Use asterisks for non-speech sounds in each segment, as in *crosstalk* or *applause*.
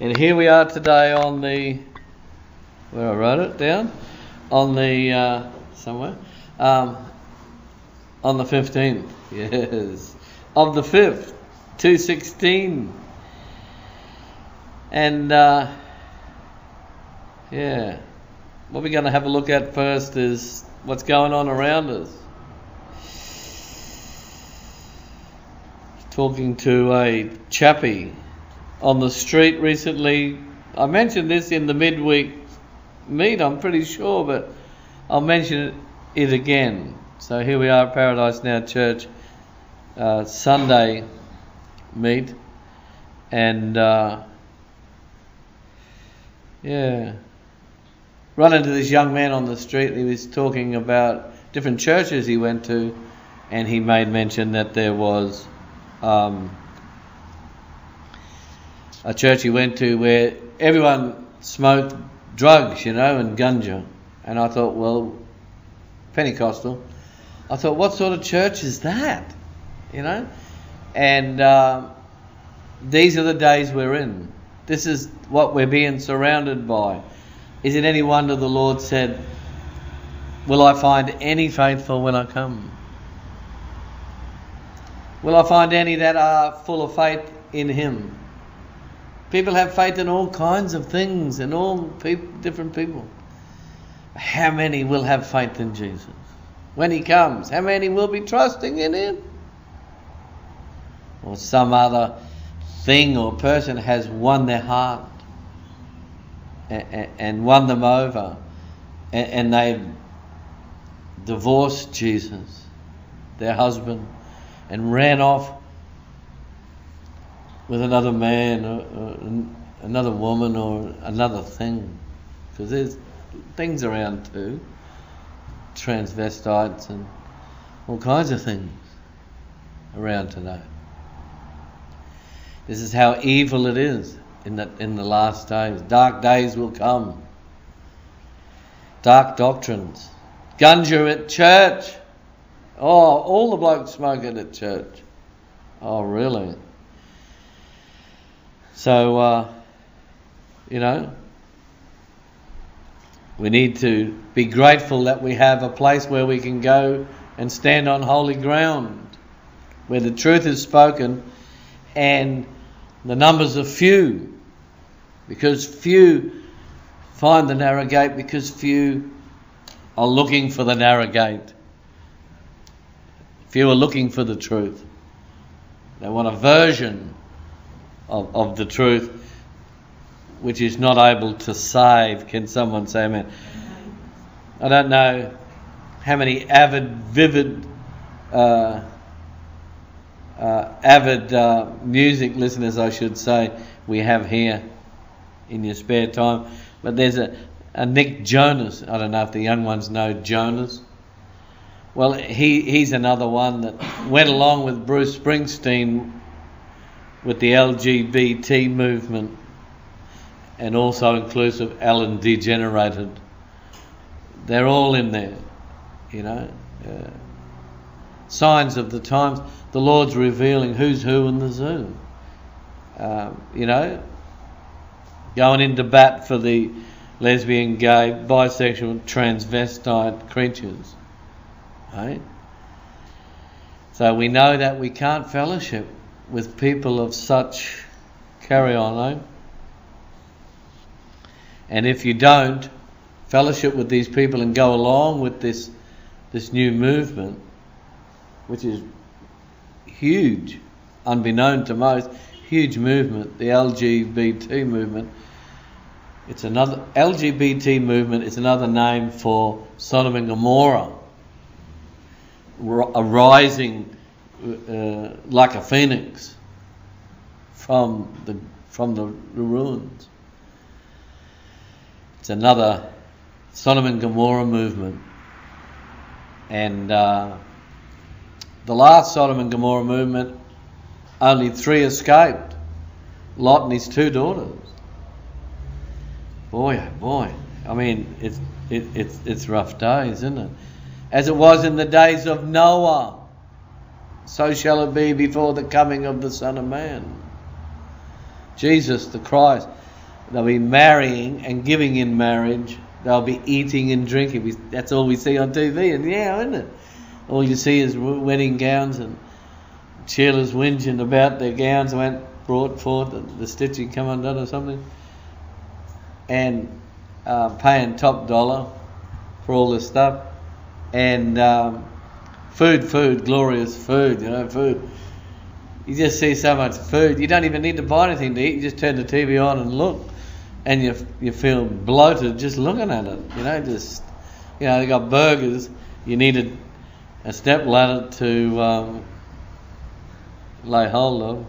And here we are today on the, where I wrote it down, on the, uh, somewhere, um, on the 15th, *laughs* yes, of the 5th, 216. And, uh, yeah, what we're going to have a look at first is what's going on around us. Talking to a chappie on the street recently. I mentioned this in the midweek meet, I'm pretty sure, but I'll mention it again. So here we are at Paradise Now Church, uh, Sunday meet, and uh, yeah, run into this young man on the street. He was talking about different churches he went to, and he made mention that there was. Um, a church he went to where everyone smoked drugs, you know, and ganja. And I thought, well, Pentecostal. I thought, what sort of church is that? You know? And uh, these are the days we're in. This is what we're being surrounded by. Is it any wonder the Lord said, Will I find any faithful when I come? Will I find any that are full of faith in Him? People have faith in all kinds of things and all different people. How many will have faith in Jesus? When He comes, how many will be trusting in Him? Or some other thing or person has won their heart and, won them over and, they've divorced Jesus, their husband, and ran off with another man or, or another woman or another thing. Because there's things around too transvestites and all kinds of things around today. This is how evil it is in the, in the last days. Dark days will come. Dark doctrines. Ganja at church. Oh, all the blokes smoke it at church. Oh, really? So, uh, you know, we need to be grateful that we have a place where we can go and stand on holy ground, where the truth is spoken and the numbers are few, because few find the narrow gate, because few are looking for the narrow gate. Few are looking for the truth. They want a version of, of the truth which is not able to save. Can someone say amen? I don't know how many avid, vivid, uh, uh, avid uh, music listeners, I should say, we have here in your spare time. But there's a, a Nick Jonas. I don't know if the young ones know Jonas. Well, he, he's another one that went along with Bruce Springsteen with the LGBT movement and also inclusive Ellen DeGenerated. They're all in there, you know. Uh, signs of the times. The Lord's revealing who's who in the zoo. Um, you know, going into bat for the lesbian, gay, bisexual, transvestite creatures. Right? So we know that we can't fellowship with people of such carry on, eh? And if you don't fellowship with these people and go along with this this new movement, which is huge, unbeknown to most, huge movement, the LGBT movement. It's another LGBT movement is another name for Sodom and Gomorrah, arising uh, like a phoenix from the from the, ruins. It's another Sodom and Gomorrah movement, and uh, the last Sodom and Gomorrah movement, only three escaped: Lot and his two daughters. Boy, oh boy! I mean, it's it, it's it's rough days, isn't it? As it was in the days of Noah so shall it be before the coming of the Son of Man. Jesus, the Christ. They'll be marrying and giving in marriage. They'll be eating and drinking. That's all we see on TV, and yeah, isn't it? All you see is wedding gowns and cheerleaders whinging about their gowns went brought forth, the, the stitching come undone or something, and uh, paying top dollar for all this stuff, and um, food, food, glorious food, you know, food. You just see so much food. You don't even need to buy anything to eat. You just turn the TV on and look, and you you feel bloated just looking at it. You know, just you know they got burgers. You needed a step ladder to um, lay hold of.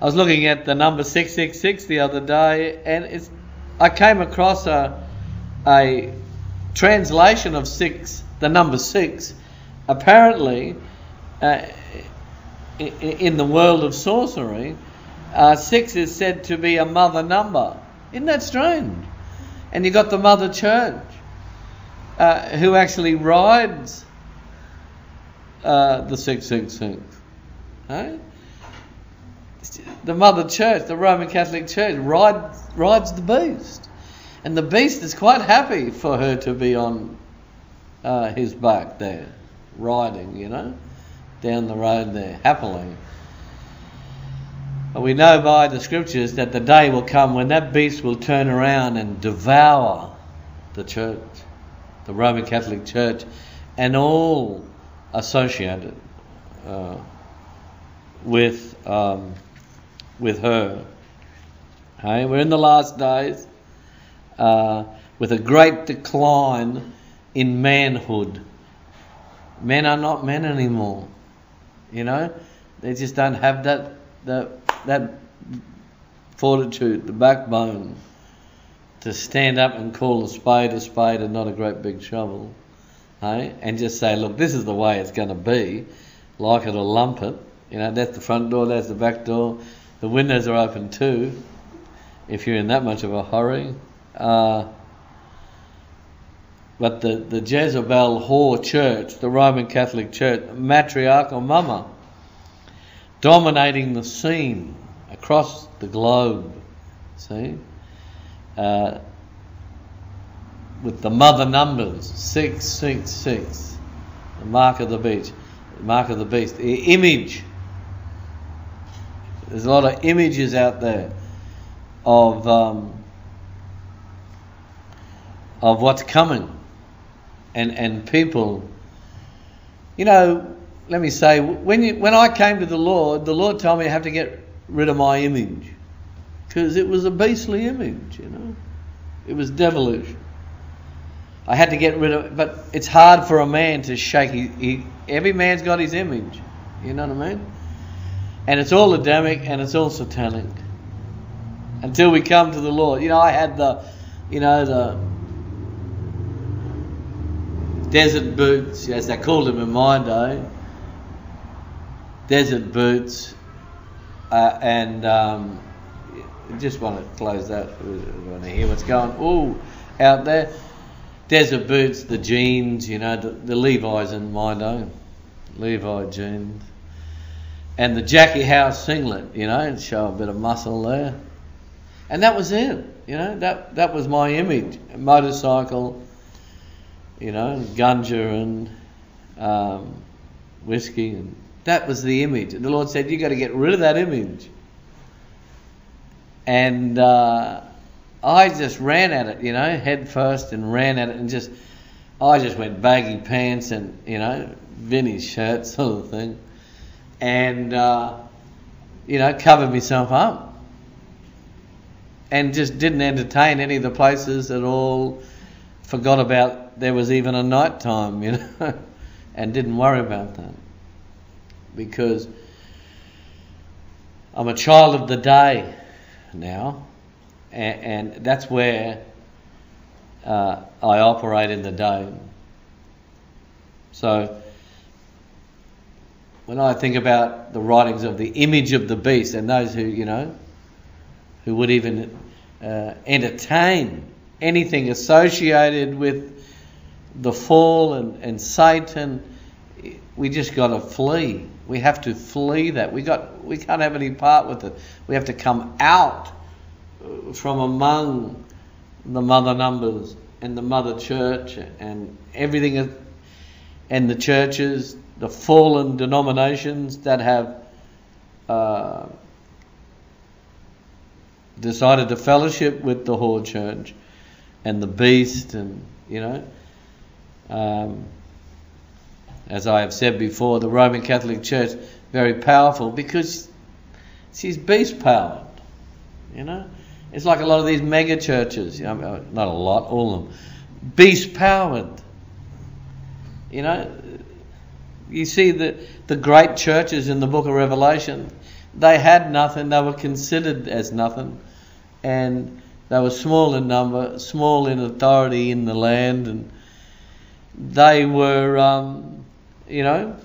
I was looking at the number 666 the other day, and it's, I came across a, a translation of six, the number six. Apparently, uh, in the world of sorcery, uh, six is said to be a mother number. Isn't that strange? And you've got the mother church, uh, who actually rides uh, the 666. Right? The mother church, the Roman Catholic Church, rides, rides the beast. And the beast is quite happy for her to be on uh, his back there, riding, you know, down the road there, happily. But we know by the scriptures that the day will come when that beast will turn around and devour the church, the Roman Catholic Church, and all associated. Uh, with um, with her. Okay? We're in the last days uh, with a great decline in manhood. Men are not men anymore. You know, they just don't have that that that fortitude, the backbone to stand up and call a spade a spade and not a great big shovel. Hey? And just say, look, this is the way it's going to be, like it or lump it, you know, that's the front door, that's the back door. The windows are open too, if you're in that much of a hurry. Uh, but the, the Jezebel whore church, the Roman Catholic Church, matriarchal mama, dominating the scene across the globe. See? Uh, with the mother numbers, 666, the mark of the beast, mark of the beast, the image there's a lot of images out there of um, of what's coming, and and people. You know, let me say, when you, when I came to the Lord, the Lord told me I have to get rid of my image because it was a beastly image. You know, it was devilish. I had to get rid of but it's hard for a man to shake. He, he, every man's got his image. You know what I mean? And it's all Adamic and it's all satanic. Until we come to the Lord. You know, I had the, you know, the desert boots, as they called them in my day. Desert boots. Uh, and um, just want to close that. Want to hear what's going on out there. Desert boots, the jeans, you know, the, the Levi's in my day. Levi jeans and the Jacky Howe's singlet, you know, and show a bit of muscle there. And that was it, you know, that, that was my image. Motorcycle, you know, gunja and um, whiskey, and that was the image. And the Lord said, You've got to get rid of that image. And uh, I just ran at it, you know, head first and ran at it and just, I just went baggy pants and, you know, Vinnie's shirt sort of thing and uh, you know covered myself up and just didn't entertain any of the places at all. Forgot about there was even a night time, you know, *laughs* and didn't worry about that because I'm a child of the day now, and, and that's where uh, I operate in the day. So when I think about the writings of the image of the beast and those who, you know, who would even uh, entertain anything associated with the fall and, and Satan, we just got to flee. We have to flee that. We got we can't have any part with it. We have to come out from among the mother numbers and the mother church and everything and the churches, the fallen denominations that have uh, decided to fellowship with the whore church and the beast, and you know, um, as I have said before, the Roman Catholic Church very powerful because she's beast powered. You know, it's like a lot of these mega churches. You know, not a lot, all of them, beast powered. You know, you see the the great churches in the Book of Revelation. They had nothing. They were considered as nothing, and they were small in number, small in authority in the land, and they were, um, you know,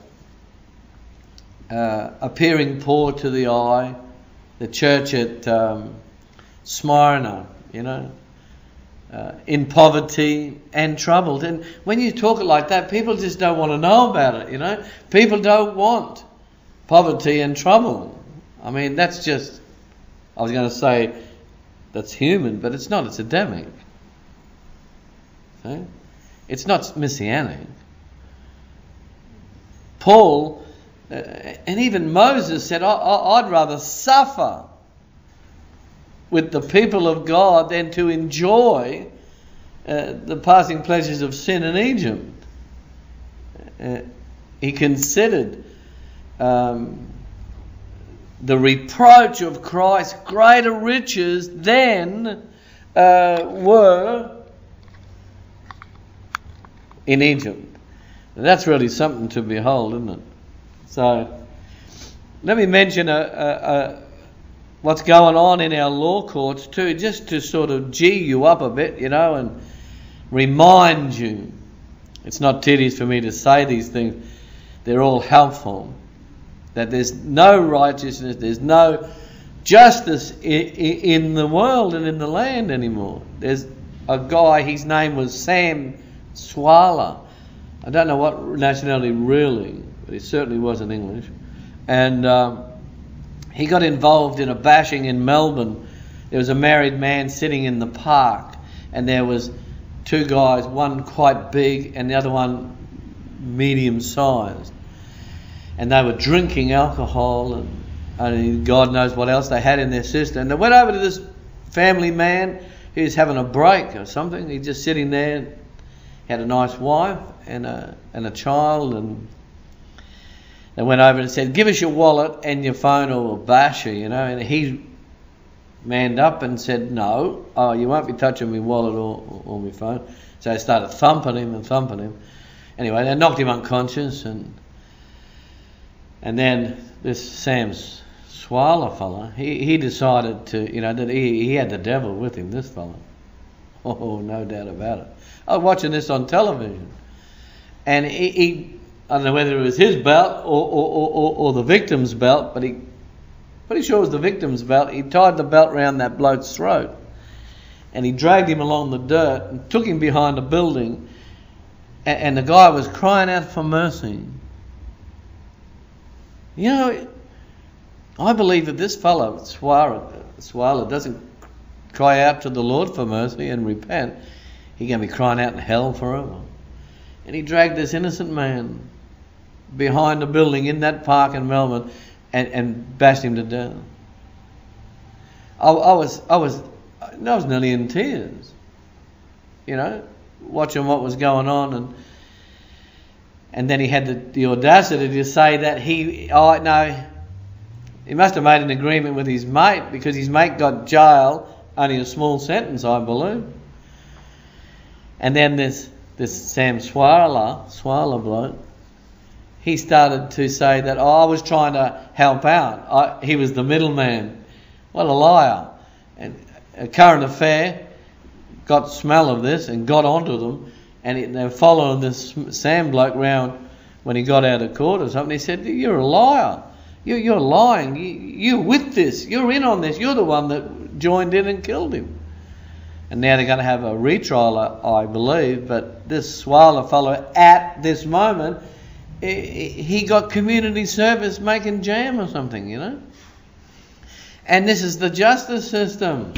uh, appearing poor to the eye. The church at um, Smyrna, you know, uh, in poverty and troubled. And when you talk it like that, people just don't want to know about it, you know. People don't want poverty and trouble. I mean, that's just, I was going to say, that's human, but it's not, it's Adamic. Okay? It's not messianic. Paul uh, and even Moses said, I'd rather suffer with the people of God than to enjoy uh, the passing pleasures of sin in Egypt. Uh, he considered um, the reproach of Christ greater riches than uh, were in Egypt. That's really something to behold, isn't it? So, let me mention a, a, a, what's going on in our law courts too, just to sort of gee you up a bit, you know, and remind you. It's not tedious for me to say these things, they're all helpful that there's no righteousness, there's no justice in, the world and in the land anymore. There's a guy, his name was Sam Swala. I don't know what nationality really, but he certainly wasn't English. And um, he got involved in a bashing in Melbourne. There was a married man sitting in the park, and there was two guys, one quite big and the other one medium sized and they were drinking alcohol and, and God knows what else they had in their system. And they went over to this family man who was having a break or something. He's just sitting there, had a nice wife and a, and a child, and they went over and said, Give us your wallet and your phone or we'll bash you, you know. And he manned up and said, No, oh, you won't be touching my wallet or, or my phone. So they started thumping him and thumping him. Anyway, they knocked him unconscious and and then this Sam Swallow fella, he, he decided to, you know, that he, he had the devil with him, this fella. *laughs* Oh, no doubt about it. I was watching this on television. And he, he I don't know whether it was his belt or, or, or, or the victim's belt, but he pretty sure it was the victim's belt. He tied the belt around that bloke's throat. And he dragged him along the dirt and took him behind a building. And, and the guy was crying out for mercy. You know, I believe that this fellow, Swala, doesn't cry out to the Lord for mercy and repent, he's going to be crying out in hell forever. And he dragged this innocent man behind a building in that park in Melbourne and, and bashed him to death. I, I was, I was, I was nearly in tears, you know, watching what was going on and and then he had the, the audacity to say that he, oh no, he must have made an agreement with his mate because his mate got jail, only a small sentence, I believe. And then this this Sam Swala, Swala bloke, he started to say that oh, I was trying to help out. I, he was the middleman. What a liar! And a current affair got smell of this and got onto them and they were following this Sam bloke round when he got out of court or something. He said, "You're a liar. You're, you're lying. You, you're with this. You're in on this. You're the one that joined in and killed him." And now they're going to have a retrial, I believe. But this Swala fellow, at this moment, he got community service making jam or something, you know. And this is the justice system.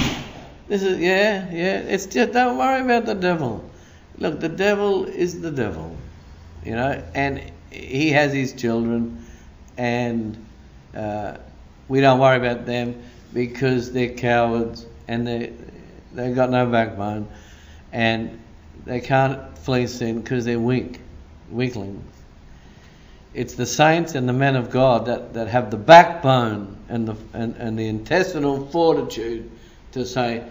This is yeah, yeah. It's just don't worry about the devil. Look, the devil is the devil, you know, and he has his children, and uh, we don't worry about them because they're cowards and they they've got no backbone, and they can't flee sin because they're weak, weaklings. It's the saints and the men of God that, that have the backbone and the and, and the intestinal fortitude to say,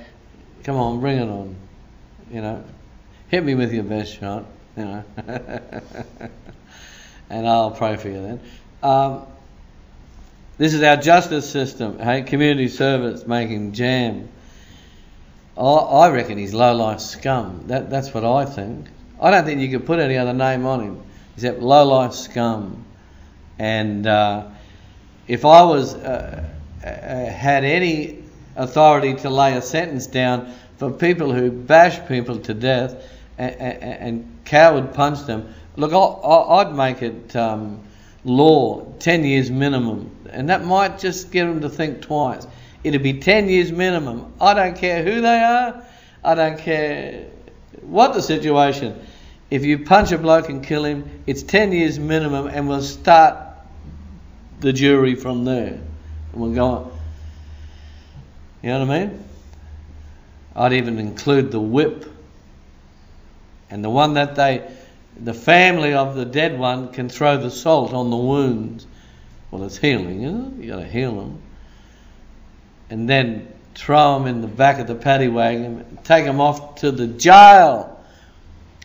"Come on, bring it on," you know, hit me with your best shot, you know, *laughs* and I'll pray for you then. Um, this is our justice system. Hey, community service making jam. I reckon he's low life scum. That, that's what I think. I don't think you could put any other name on him except low life scum. And uh, if I was uh, uh, had any authority to lay a sentence down for people who bash people to death and, and, and coward punch them, look, I, would make it um, law, 10 years minimum. And that might just get them to think twice. It'll be 10 years minimum. I don't care who they are. I don't care what the situation. If you punch a bloke and kill him, it's 10 years minimum and we'll start the jury from there. And we'll go on. You know what I mean? I'd even include the whip. And the one that they, the family of the dead one can throw the salt on the wounds. Well, it's healing, isn't it? You've got to heal them and then throw them in the back of the paddy wagon, take them off to the jail,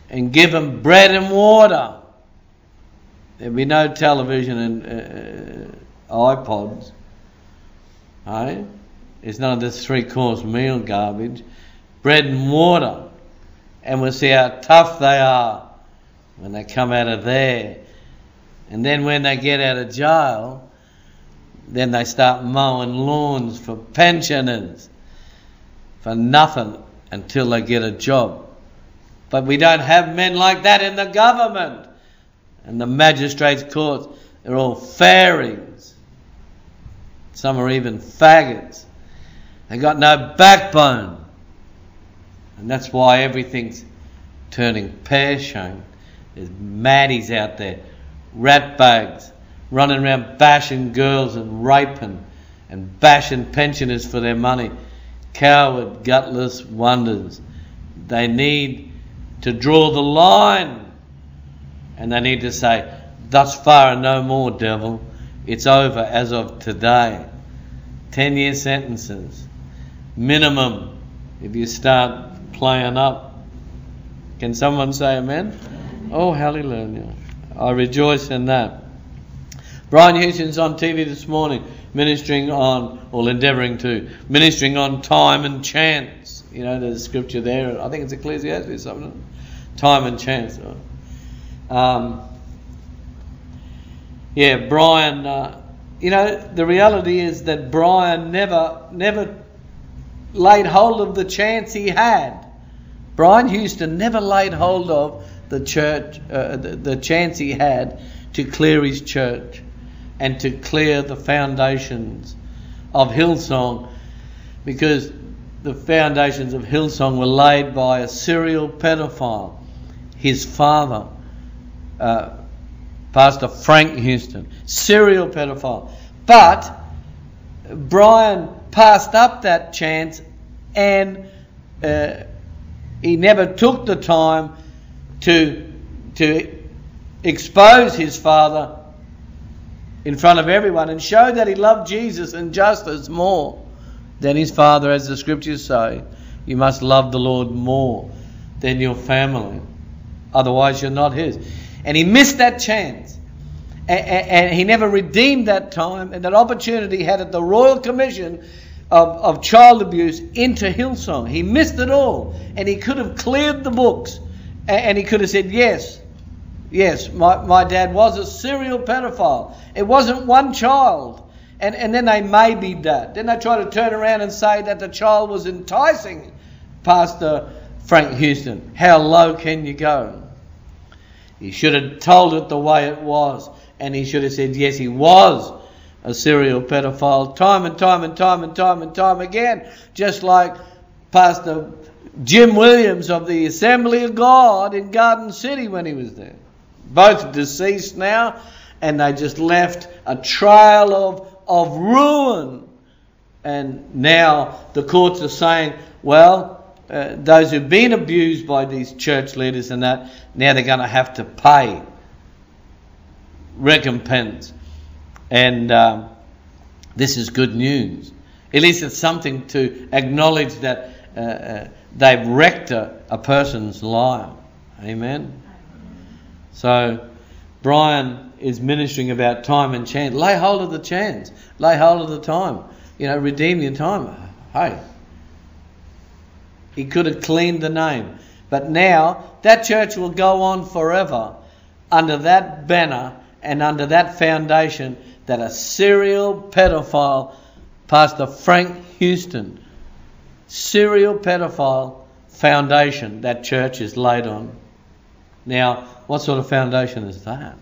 and give them bread and water. There'd be no television and uh, iPods. Right? It's none of this three course meal garbage. Bread and water. And we'll see how tough they are when they come out of there. And then when they get out of jail, then they start mowing lawns for pensioners for nothing until they get a job. But we don't have men like that in the government. And the magistrates' courts, they're all fairies. Some are even faggots. They got no backbone. And that's why everything's turning pear shaped. There's maddies out there, rat bags, running around bashing girls and raping and bashing pensioners for their money. Coward, gutless wonders. They need to draw the line and they need to say, Thus far and no more, devil. It's over as of today. 10 year sentences. Minimum if you start playing up. Can someone say amen? Oh, hallelujah. I rejoice in that. Brian Houston's on TV this morning ministering on, or endeavouring to, ministering on time and chance. You know, there's a scripture there. I think it's Ecclesiastes, something. Time and chance. Um, yeah, Brian. Uh, you know, the reality is that Brian never, never laid hold of the chance he had. Brian Houston never laid hold of the church, uh, the, the chance he had to clear his church and to clear the foundations of Hillsong because the foundations of Hillsong were laid by a serial pedophile, his father, uh, Pastor Frank Houston, serial pedophile. But Brian passed up that chance and uh, he never took the time to, to expose his father in front of everyone and show that he loved Jesus and justice more than his father, as the scriptures say. You must love the Lord more than your family. Otherwise, you're not his. And he missed that chance. And, he never redeemed that time and that opportunity he had at the Royal Commission of, of child abuse into Hillsong. He missed it all. And he could have cleared the books. And he could have said, Yes, Yes, my, my dad was a serial pedophile. It wasn't one child. And, and then they maybe that. Then they try to turn around and say that the child was enticing Pastor Frank Houston. How low can you go? He should have told it the way it was. And he should have said, yes, he was a serial pedophile time and time and time and time and time again. Just like Pastor Jim Williams of the Assembly of God in Garden City when he was there. Both deceased now, and they just left a trail of, of ruin. And now the courts are saying, well, uh, those who've been abused by these church leaders and that, now they're going to have to pay recompense. And um, this is good news. At least it's something to acknowledge that uh, uh, they've wrecked a, a person's life. Amen. So, Brian is ministering about time and chance. Lay hold of the chance. Lay hold of the time. You know, redeem your time. Hey, he could have cleaned the name. But now that church will go on forever under that banner and under that foundation that a serial pedophile, Pastor Frank Houston, serial pedophile foundation that church is laid on. Now, what sort of foundation is that?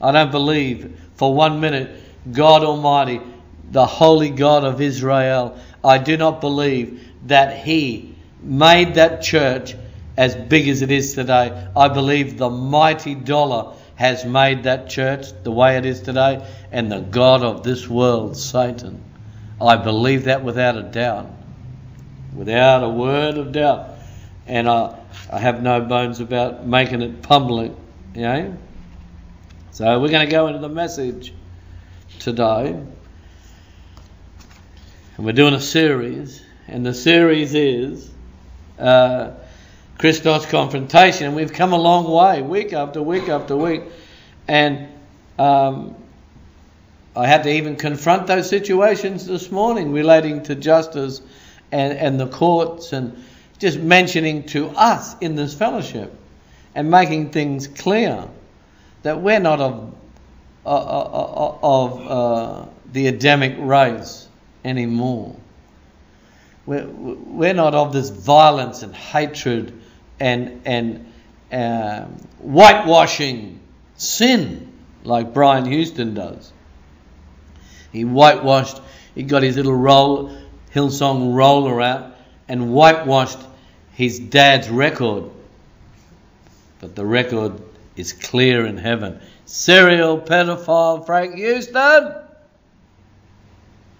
I don't believe for one minute God Almighty, the Holy God of Israel, I do not believe that He made that church as big as it is today. I believe the mighty dollar has made that church the way it is today, and the God of this world, Satan. I believe that without a doubt. Without a word of doubt. And I, I have no bones about making it public. Know? So we're going to go into the message today. And we're doing a series. And the series is uh, Christos confrontation, and we've come a long way, week after week after week, and um, I had to even confront those situations this morning relating to justice and, and the courts, and just mentioning to us in this fellowship and making things clear that we're not of uh, uh, uh of uh, the Adamic race anymore. We're, we're not of this violence and hatred and, and uh, whitewashing sin like Brian Houston does. He whitewashed, he got his little roll, Hillsong roller out and whitewashed his dad's record. But the record is clear in heaven. Serial pedophile Frank Houston.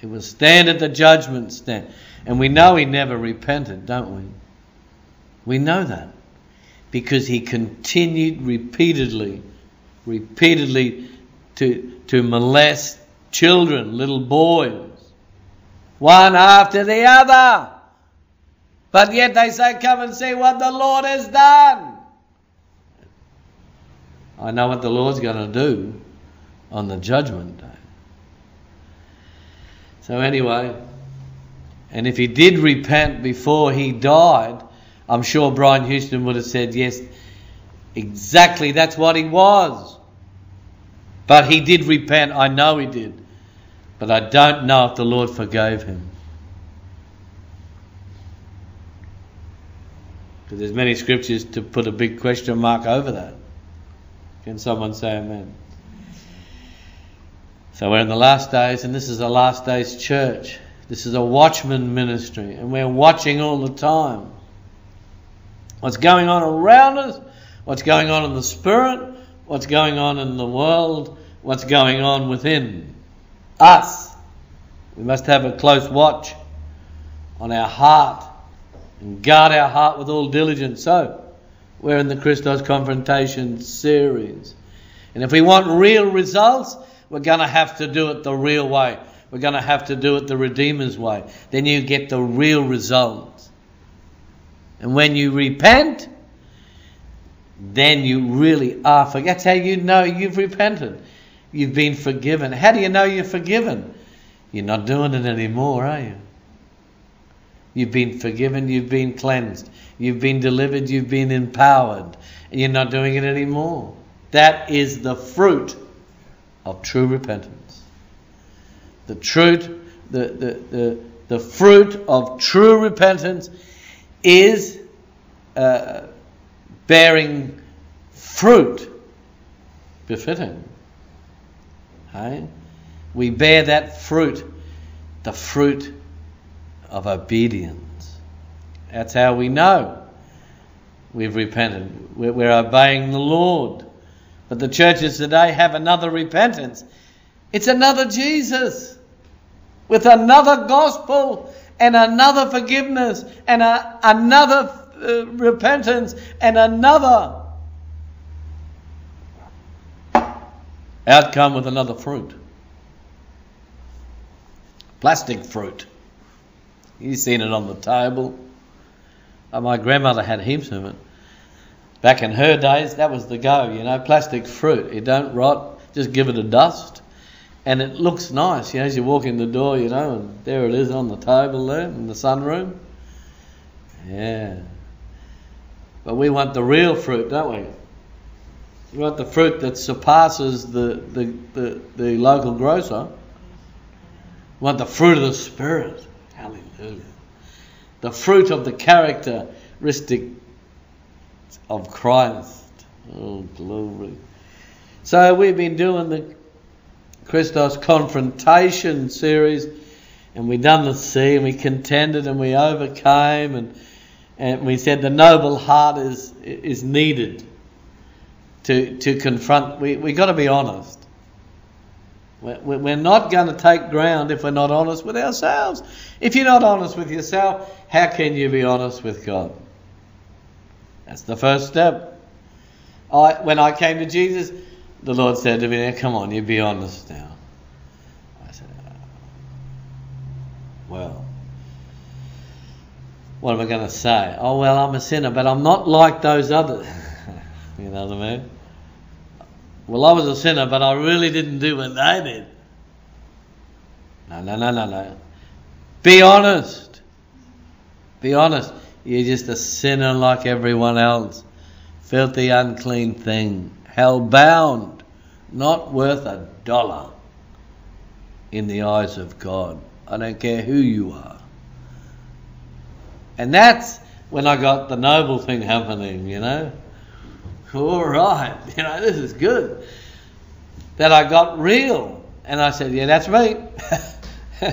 It will stand at the judgment stand. And we know he never repented, don't we? We know that. Because he continued repeatedly, repeatedly to, to molest children, little boys, one after the other. But yet they say, Come and see what the Lord has done. I know what the Lord's going to do on the judgment day. So, anyway, and if he did repent before he died, I'm sure Brian Houston would have said, yes, exactly that's what he was. But he did repent, I know he did. But I don't know if the Lord forgave him. Because there's many scriptures to put a big question mark over that. Can someone say amen? So we're in the last days, and this is the last days church. This is a watchman ministry, and we're watching all the time. What's going on around us, what's going on in the spirit, what's going on in the world, what's going on within us. We must have a close watch on our heart and guard our heart with all diligence. So, we're in the Christos Confrontation series. And if we want real results, we're going to have to do it the real way. We're going to have to do it the Redeemer's way. Then you get the real results. And when you repent, then you really are forgiven. That's how you know you've repented. You've been forgiven. How do you know you're forgiven? You're not doing it anymore, are you? You've been forgiven, you've been cleansed, you've been delivered, you've been empowered, you're not doing it anymore. That is the fruit of true repentance the truth, the, the, the, the fruit of true repentance is uh, bearing fruit befitting. Right? We bear that fruit, the fruit of obedience. That's how we know we've repented. We're, obeying the Lord. But the churches today have another repentance. It's another Jesus with another gospel and another forgiveness and a, another uh, repentance and another outcome with another fruit. Plastic fruit. You've seen it on the table. Oh, my grandmother had heaps of it. Back in her days, that was the go, you know, plastic fruit. It don't rot, just give it a dust. And it looks nice, you know, as you walk in the door, you know, and there it is on the table there in the sunroom. Yeah. But we want the real fruit, don't we? We want the fruit that surpasses the, the, the, the local grocer. We want the fruit of the Spirit. Hallelujah. The fruit of the characteristic of Christ. Oh, glory. So we've been doing the Christos confrontation series, and we done the sea, and we contended, and we overcame, and and we said the noble heart is is needed to to confront. We we got to be honest. We're not going to take ground if we're not honest with ourselves. If you're not honest with yourself, how can you be honest with God? That's the first step. I, when I came to Jesus, the Lord said to me, Come on, you be honest now. I said, uh, Well, what am I going to say? Oh, well, I'm a sinner, but I'm not like those others. *laughs* you know what I mean? Well, I was a sinner, but I really didn't do what they did. No, no, no, no, no. Be honest. Be honest. You're just a sinner like everyone else. Filthy, unclean thing. Hell bound. Not worth a dollar in the eyes of God. I don't care who you are. And that's when I got the noble thing happening, you know all right, *laughs* you know, this is good. That I got real. And I said, yeah, that's me. *laughs*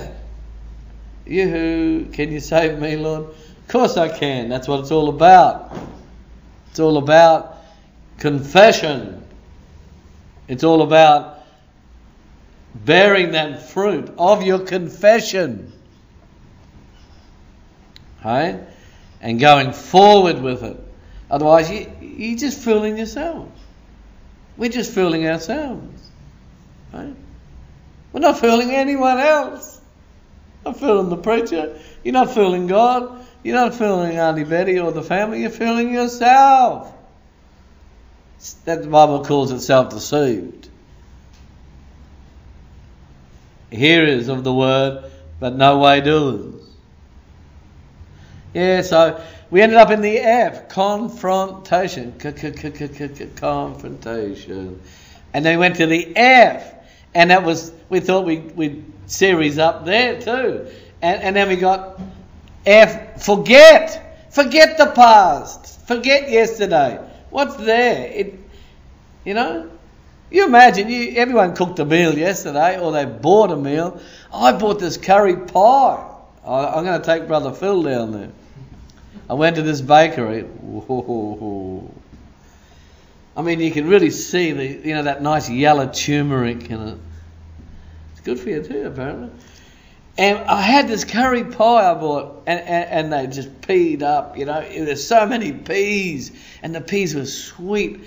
you can you save me, Lord? Of course I can. That's what it's all about. It's all about confession. It's all about bearing that fruit of your confession. Right? And going forward with it. Otherwise, you, you're just fooling yourself. We're just fooling ourselves. Right? We're not fooling anyone else. I'm fooling the preacher. You're not fooling God. You're not fooling Auntie Betty or the family. You're fooling yourself. That the Bible calls it self-deceived. Hearers of the word, but no way doers. Yeah, so we ended up in the F, confrontation. Confrontation. And then we went to the F, and that was, we thought we'd, we'd series up there too. And, and then we got F, forget. Forget the past. Forget yesterday. What's there? It, you know? You imagine, you, everyone cooked a meal yesterday, or they bought a meal. I bought this curry pie. I, I'm going to take Brother Phil down there. I went to this bakery. Whoa. I mean, you can really see the you know that nice yellow turmeric in it. It's good for you too, apparently. And I had this curry pie I bought, and, and, and they just peed up. You know, there's so many peas, and the peas were sweet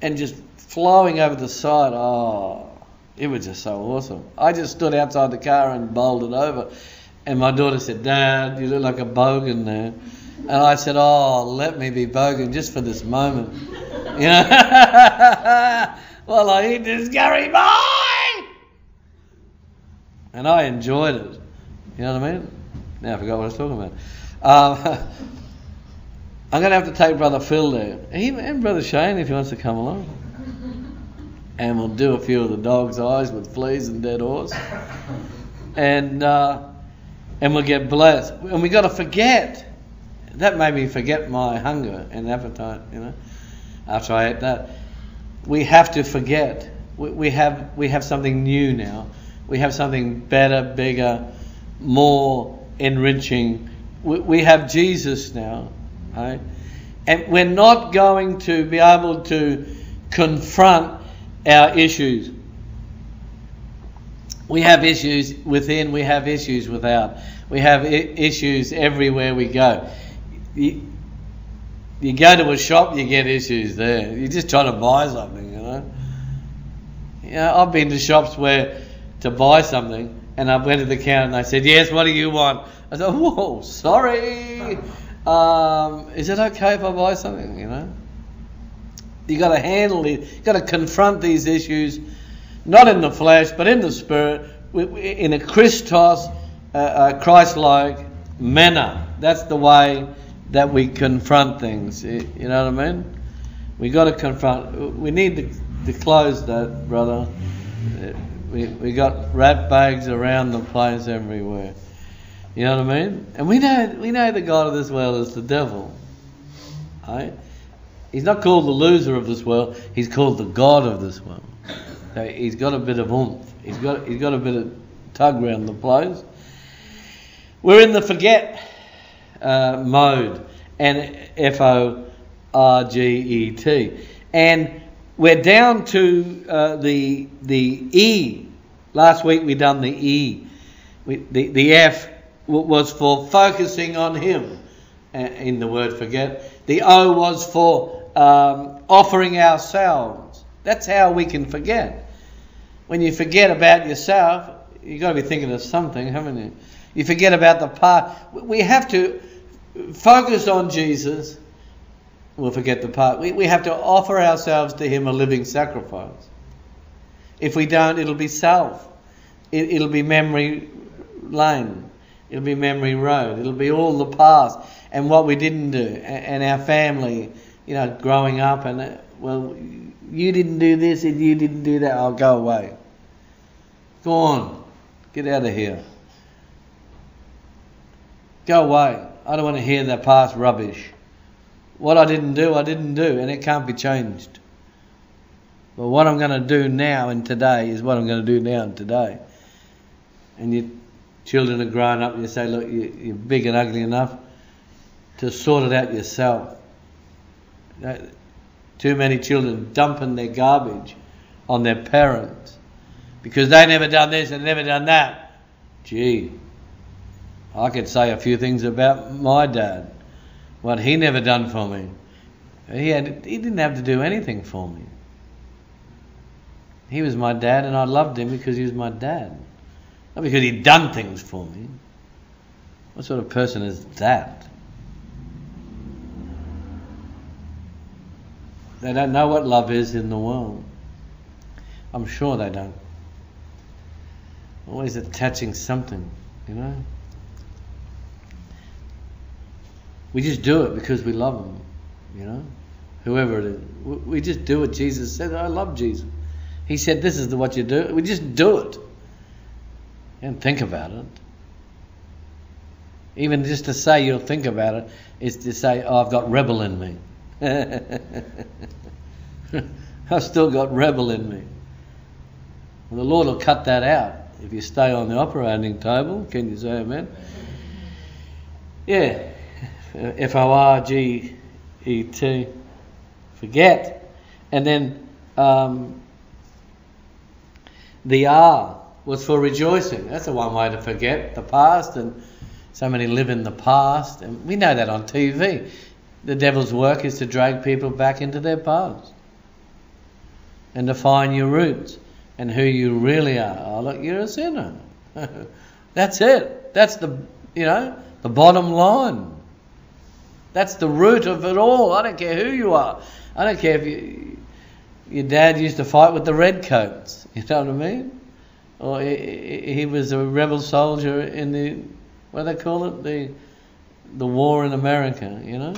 and just flowing over the side. Oh, it was just so awesome. I just stood outside the car and bowled it over, and my daughter said, "Dad, you look like a bogan there." And I said, Oh, let me be bogan just for this moment. *laughs* You know? *laughs* well, I eat this curry pie! And I enjoyed it. You know what I mean? Now I forgot what I was talking about. Um, *laughs* I'm going to have to take Brother Phil there. and Brother Shane if he wants to come along. And we'll do a few of the dog's eyes with fleas and dead horse. And, uh, and we'll get blessed. And we've got to forget that made me forget my hunger and appetite, you know, after I ate that. We have to forget. We, we, have, we have something new now. We have something better, bigger, more enriching. we, we have Jesus now, right? and we're not going to be able to confront our issues. We have issues within, we have issues without. We have issues everywhere we go. You, you go to a shop, you get issues there. You just try to buy something, you know. You know, I've been to shops where to buy something, and I went to the counter and they said, "Yes, what do you want?" I said, *laughs* "Whoa, sorry. Um, is it okay if I buy something?" You know. You got to handle it. You got to confront these issues, not in the flesh, but in the spirit, in a Christos, uh, uh, Christ-like manner. That's the way that we confront things. You know what I mean? We got to confront. We need to, to close that, brother. We we got rat bags around the place everywhere. You know what I mean? And we know we know the god of this world is the devil. Right? He's not called the loser of this world. He's called the god of this world. He's got a bit of oomph. He's got he's got a bit of tug around the place. We're in the forget uh, mode and F O R G E T, and we're down to uh, the the E. Last week we done the E. We, the the F was for focusing on Him uh, in the word forget. The O was for um, offering ourselves. That's how we can forget. When you forget about yourself, you've got to be thinking of something, haven't you? You forget about the past. We have to focus on Jesus. We'll forget the part. We, we have to offer ourselves to Him a living sacrifice. If we don't, it'll be self. It, it'll be memory lane. It'll be memory road. It'll be all the past and what we didn't do and, and our family, you know, growing up and, uh, well, you didn't do this and you didn't do that. I'll go away. Go on. Get out of here. Go away. I don't want to hear that past rubbish. What I didn't do, I didn't do, and it can't be changed. But what I'm going to do now and today is what I'm going to do now and today. And your children are growing up, and you say, Look, you're big and ugly enough to sort it out yourself. Too many children dumping their garbage on their parents because they never done this and never done that. Gee, I could say a few things about my dad, what he never done for me. He had he didn't have to do anything for me. He was my dad, and I loved him because he was my dad, not because he'd done things for me. What sort of person is that? They don't know what love is in the world. I'm sure they don't. Always attaching something, you know. We just do it because we love Him, you know. Whoever it is, we just do what Jesus said. I love Jesus. He said, "This is what you do." We just do it, and think about it. Even just to say you'll think about it is to say, "Oh, I've got rebel in me." *laughs* I've still got rebel in me. And the Lord will cut that out if you stay on the operating table. Can you say amen? Yeah. F O R G E T. Forget. And then um, the R was for rejoicing. That's the one way to forget the past. And so many live in the past. And we know that on TV. The devil's work is to drag people back into their past and to find your roots and who you really are. Oh, look, you're a sinner. *laughs* That's it. That's the, you know, the bottom line. That's the root of it all. I don't care who you are. I don't care if you, your dad used to fight with the redcoats. You know what I mean? Or he, he was a rebel soldier in the, what do they call it? The, the war in America, you know?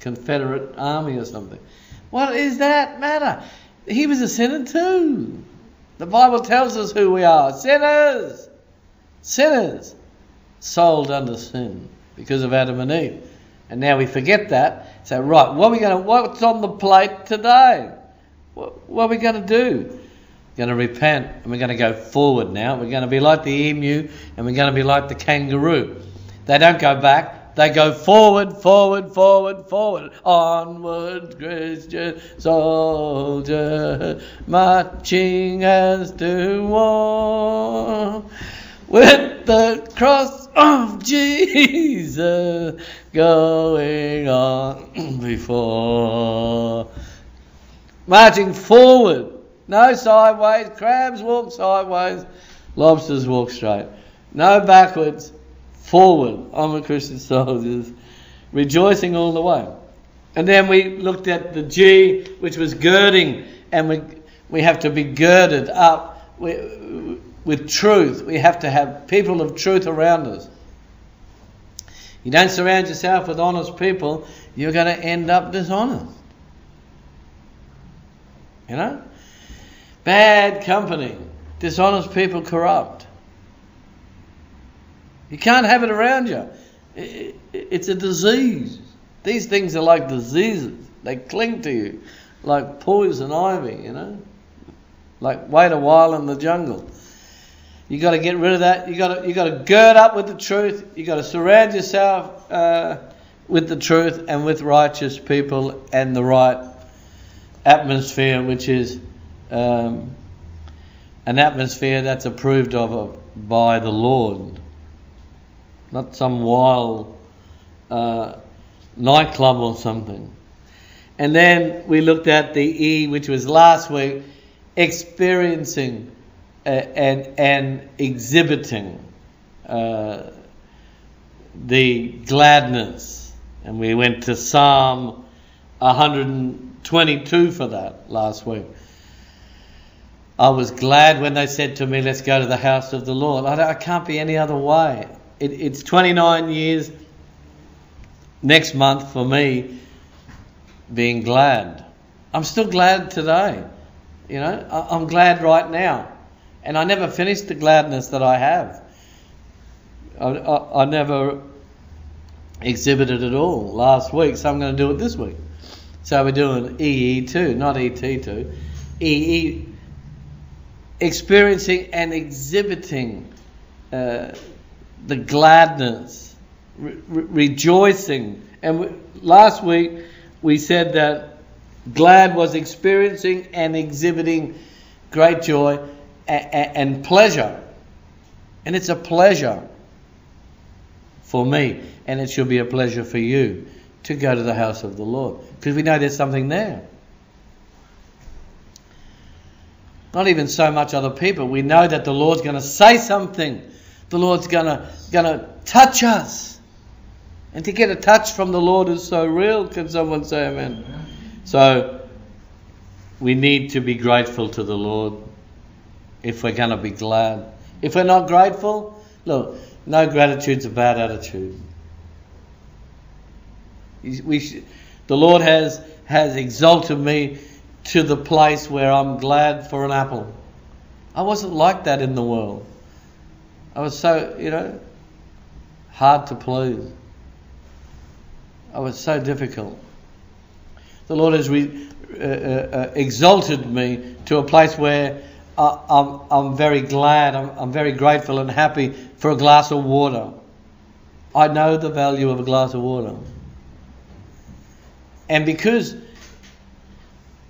Confederate army or something. What is that matter? He was a sinner too. The Bible tells us who we are sinners. Sinners. Sold under sin because of Adam and Eve. And now we forget that. So, right, what are we going to, what's on the plate today? What, what are we going to do? We're going to repent and we're going to go forward now. We're going to be like the emu and we're going to be like the kangaroo. They don't go back, They go forward, forward, forward, forward. Onward, Christian soldier, marching as to war. With the cross of Jesus going on before. Marching forward. No sideways. Crabs walk sideways. Lobsters walk straight. No backwards forward. I'm a Christian soldier, rejoicing all the way. And then we looked at the G, which was girding, and we we have to be girded up with, with truth. We have to have people of truth around us. You don't surround yourself with honest people, you're going to end up dishonest. You know? Bad company. Dishonest people corrupt. You can't have it around you. It's a disease. These things are like diseases. They cling to you like poison ivy, you know? Like wait a while in the jungle. You got to get rid of that. You got to you got to gird up with the truth. You got to surround yourself uh, with the truth and with righteous people and the right atmosphere, which is um, an atmosphere that's approved of by the Lord not some wild uh, nightclub or something. And then we looked at the E, which was last week, experiencing uh, and, and exhibiting uh, the gladness. And we went to Psalm 122 for that last week. I was glad when they said to me, Let's go to the house of the Lord. I, I can't be any other way it, it's 29 years next month for me being glad. I'm still glad today. You know, I, I'm glad right now. And I never finished the gladness that I have. I, I, I never exhibited it all last week, so I'm going to do it this week. So we're doing EE2, not ET2. EE, experiencing and exhibiting uh, the gladness, re- rejoicing. And we, last week we said that glad was experiencing and exhibiting great joy and, pleasure. And it's a pleasure for me, and it should be a pleasure for you to go to the house of the Lord because we know there's something there. Not even so much other people. We know that the Lord's going to say something the Lord's gonna gonna touch us. And to get a touch from the Lord is so real. Can someone say amen? So we need to be grateful to the Lord if we're going to be glad. If we're not grateful, look, no gratitude's a bad attitude. We, the Lord has has exalted me to the place where I'm glad for an apple. I wasn't like that in the world. I was so, you know, hard to please. I was so difficult. The Lord has re, uh, uh, uh exalted me to a place where I'm, I'm very glad, I'm, I'm very grateful and happy for a glass of water. I know the value of a glass of water. And because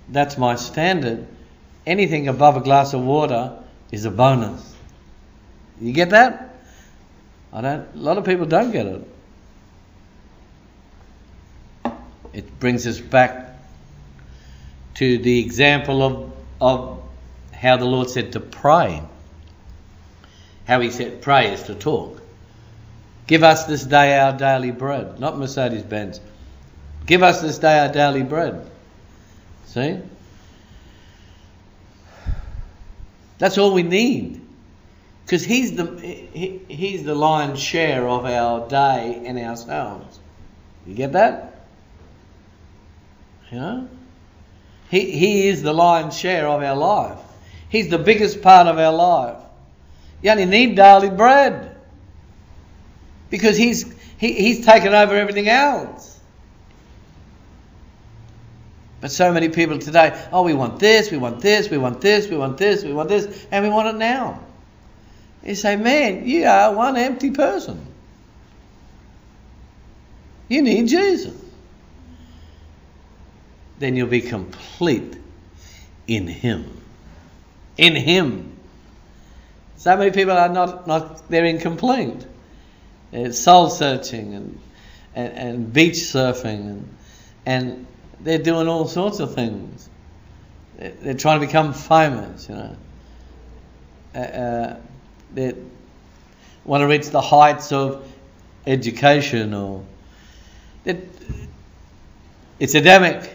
that's my standard, anything above a glass of water is a bonus. You get that? I don't. A lot of people don't get it. It brings us back to the example of of how the Lord said to pray. How He said pray is to talk. Give us this day our daily bread, not Mercedes Benz. Give us this day our daily bread. See? That's all we need because he's the he, he's the lion's share of our day and ourselves. You get that? You know, he he is the lion's share of our life. He's the biggest part of our life. You only need daily bread because he's he, he's taken over everything else. But so many people today, oh, we want this, we want this, we want this, we want this, we want this, and we want it now. You say, man, you are one empty person. You need Jesus. Then you'll be complete in Him. In Him. So many people are not, not they're incomplete. They're soul searching and, and, and beach surfing and, and they're doing all sorts of things. They're, trying to become famous, you know. Uh, uh, they want to reach the heights of education or it, it's Adamic.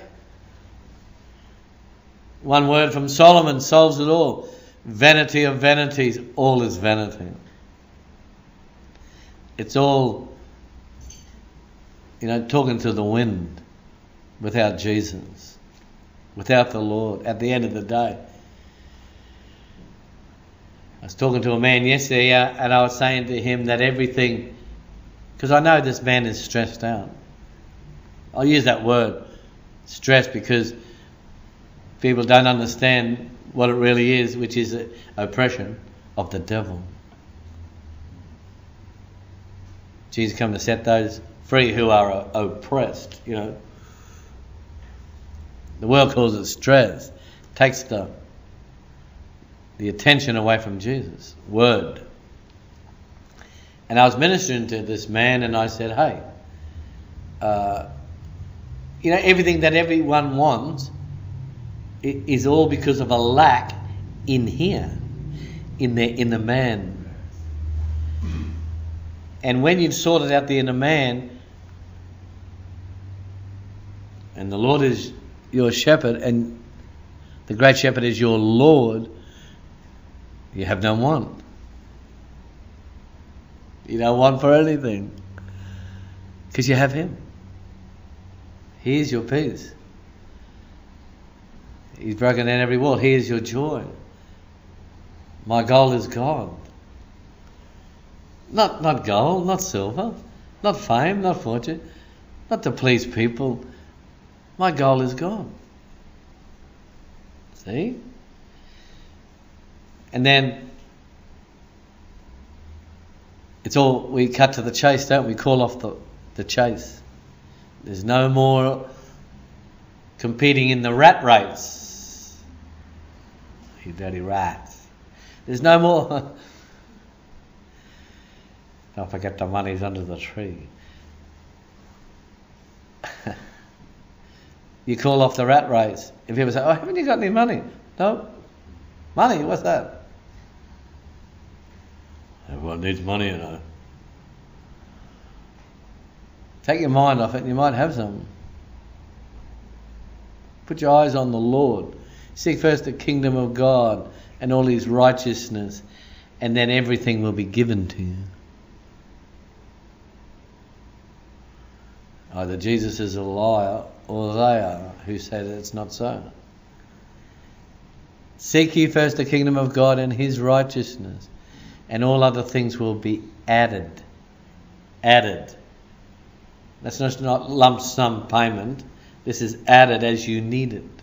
One word from Solomon solves it all. Vanity of vanities, all is vanity. It's all, you know, talking to the wind without Jesus, without the Lord at the end of the day. I was talking to a man yesterday uh, and I was saying to him that everything, because I know this man is stressed out. I'll use that word, stress, because people don't understand what it really is, which is oppression of the devil. Jesus come to set those free who are oppressed, you know. The world calls it stress. Takes the the attention away from Jesus. Word. And I was ministering to this man and I said, hey, uh, you know, everything that everyone wants is all because of a lack in here, in the, inner man. And when you've sorted out the inner man, and the Lord is your shepherd, and the great shepherd is your Lord, you have no want. You don't want for anything. Because you have Him. He is your peace. He's broken down every wall. He is your joy. My goal is God. Not, not gold, not silver, not fame, not fortune, not to please people. My goal is God. See? And then it's all, we cut to the chase, don't we? Call off the, the chase. There's no more competing in the rat race. You dirty rats. There's no more. *laughs* Don't forget the money's under the tree. *laughs* you call off the rat race. If people say, Oh, haven't you got any money? No. Money, what's that? Everyone needs money, you know. Take your mind off it and you might have some. Put your eyes on the Lord. Seek first the kingdom of God and all his righteousness, and then everything will be given to you. Either Jesus is a liar or they are who say that it's not so. Seek ye first the kingdom of God and his righteousness, and all other things will be added. Added. That's not, lump sum payment. This is added as you need it.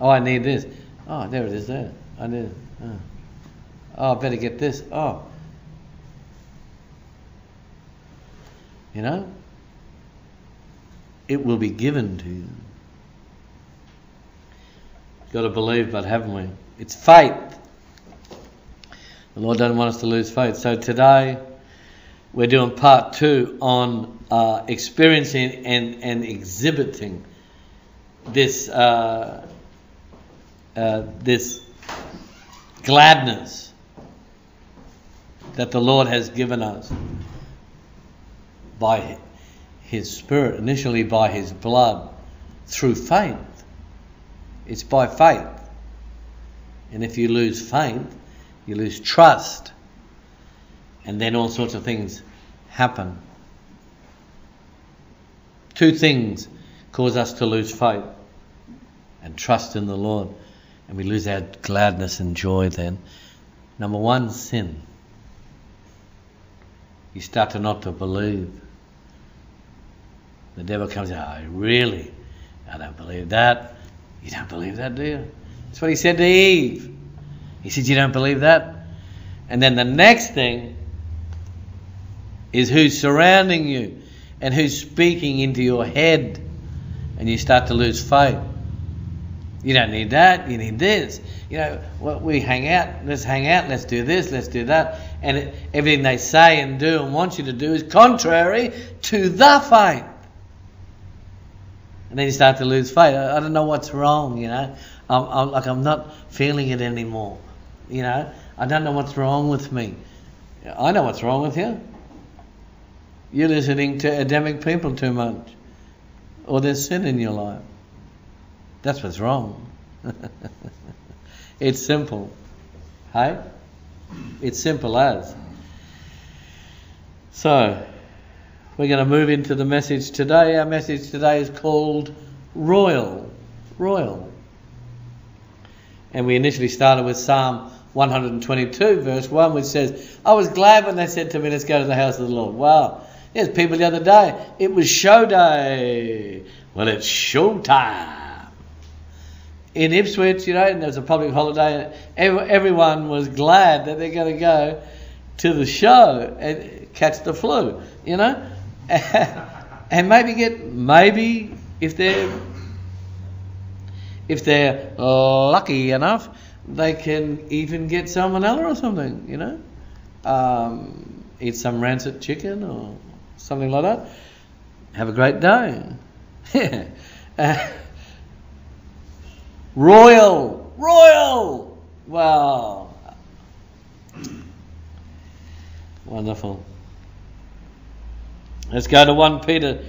Oh, I need this. Oh, there it is there. I need it. Oh, oh I better get this. Oh. You know? It will be given to you. You've Got to believe, but haven't we? It's faith. The Lord doesn't want us to lose faith. So today, we're doing part two on uh, experiencing and, and exhibiting this uh, uh, this gladness that the Lord has given us by His Spirit, initially by His blood, through faith. It's by faith. And if you lose faith, you lose trust, and then all sorts of things happen. Two things cause us to lose faith and trust in the Lord, and we lose our gladness and joy then. Number one, sin. You start to not to believe. The devil comes out, oh, really? I don't believe that. You don't believe that, do you? That's what he said to Eve. He said, You don't believe that? And then the next thing is who's surrounding you. and who's speaking into your head, and you start to lose faith. You don't need that, you need this. You know, well, we hang out, let's hang out, let's do this, let's do that. And it, everything they say and do and want you to do is contrary to the faith. And then you start to lose faith. I, I don't know what's wrong, you know. I'm, I'm, like, I'm not feeling it anymore. You know, I don't know what's wrong with me. I know what's wrong with you. You're listening to Adamic people too much. Or there's sin in your life. That's what's wrong. *laughs* it's simple. Hey? It's simple as. So, we're going to move into the message today. Our message today is called Royal. Royal. And we initially started with Psalm 122, verse 1, which says, I was glad when they said to me, Let's go to the house of the Lord. Wow. There's people the other day. It was show day. Well, it's show time. In Ipswich, you know, and there's a public holiday, and everyone was glad that they're going to go to the show and catch the flu, you know, *laughs* and maybe get maybe if they're if they're lucky enough, they can even get salmonella or something, you know. Um, eat some rancid chicken or something like that. Have a great day. *laughs* uh, royal, royal. Wow. Wonderful. Let's go to 1 Peter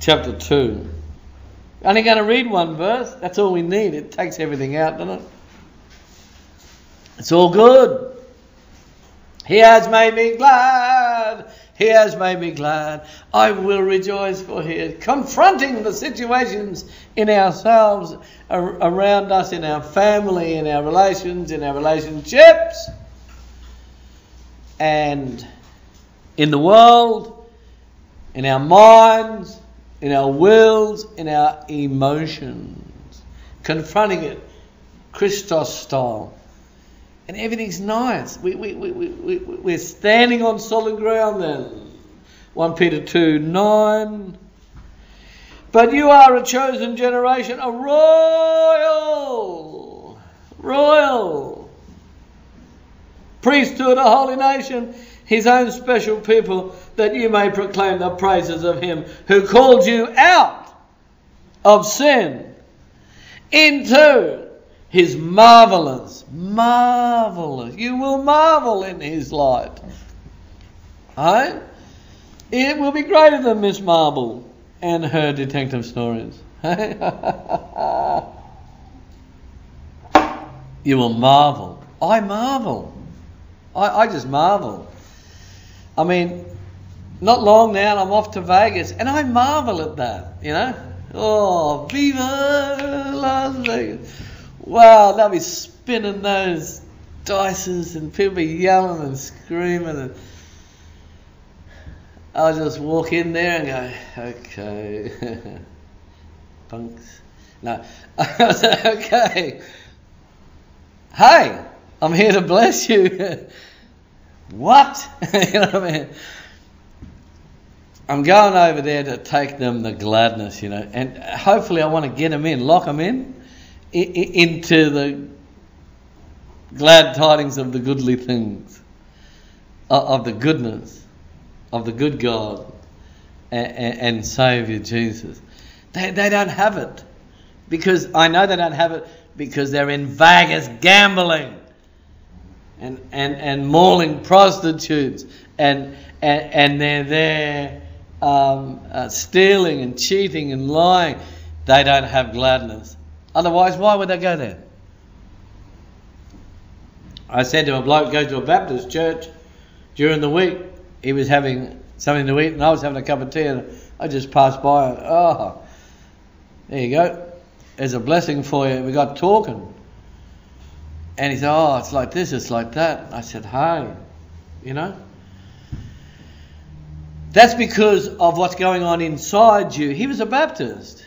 chapter 2. Only going to read one verse. That's all we need. It takes everything out, doesn't it? It's all good. He has made me glad. He has made me glad. I will rejoice for He is confronting the situations in ourselves, around us, in our family, in our relations, in our relationships, and in the world, in our minds, in our wills, in our emotions. Confronting it, Christos style and everything's nice. We, we, we, we, we're standing on solid ground then. 1 Peter 2 9. But you are a chosen generation, a royal, royal priesthood, a holy nation, his own special people, that you may proclaim the praises of him who called you out of sin into his marvelous, marvelous. You will marvel in his light. Right? It will be greater than Miss Marple and her detective stories. *laughs* you will marvel. I marvel. I, I just marvel. I mean, not long now, I'm off to Vegas, and I marvel at that, you know? Oh, Viva Las Vegas. Wow, they'll be spinning those dices and people be yelling and screaming and I'll just walk in there and go, okay, *laughs* punks. No, I *laughs* say, okay, hey, I'm here to bless you. *laughs* what? you know what I mean? I'm going over there to take them the gladness, you know, and hopefully I want to get them in, lock them in into the glad tidings of the goodly things, of the goodness of the good God and, Saviour Jesus. They, they don't have it because I know they don't have it because they're in Vegas gambling and, and, and mauling prostitutes and, and, and they're there um, uh, stealing and cheating and lying. They don't have gladness. Otherwise, why would they go there? I said to a bloke, go to a Baptist church during the week. He was having something to eat, and I was having a cup of tea, and I just passed by. And, oh, there you go. There's a blessing for you. We got talking. And he said, Oh, it's like this, it's like that. I said, Hey, you know? That's because of what's going on inside you. He was a Baptist,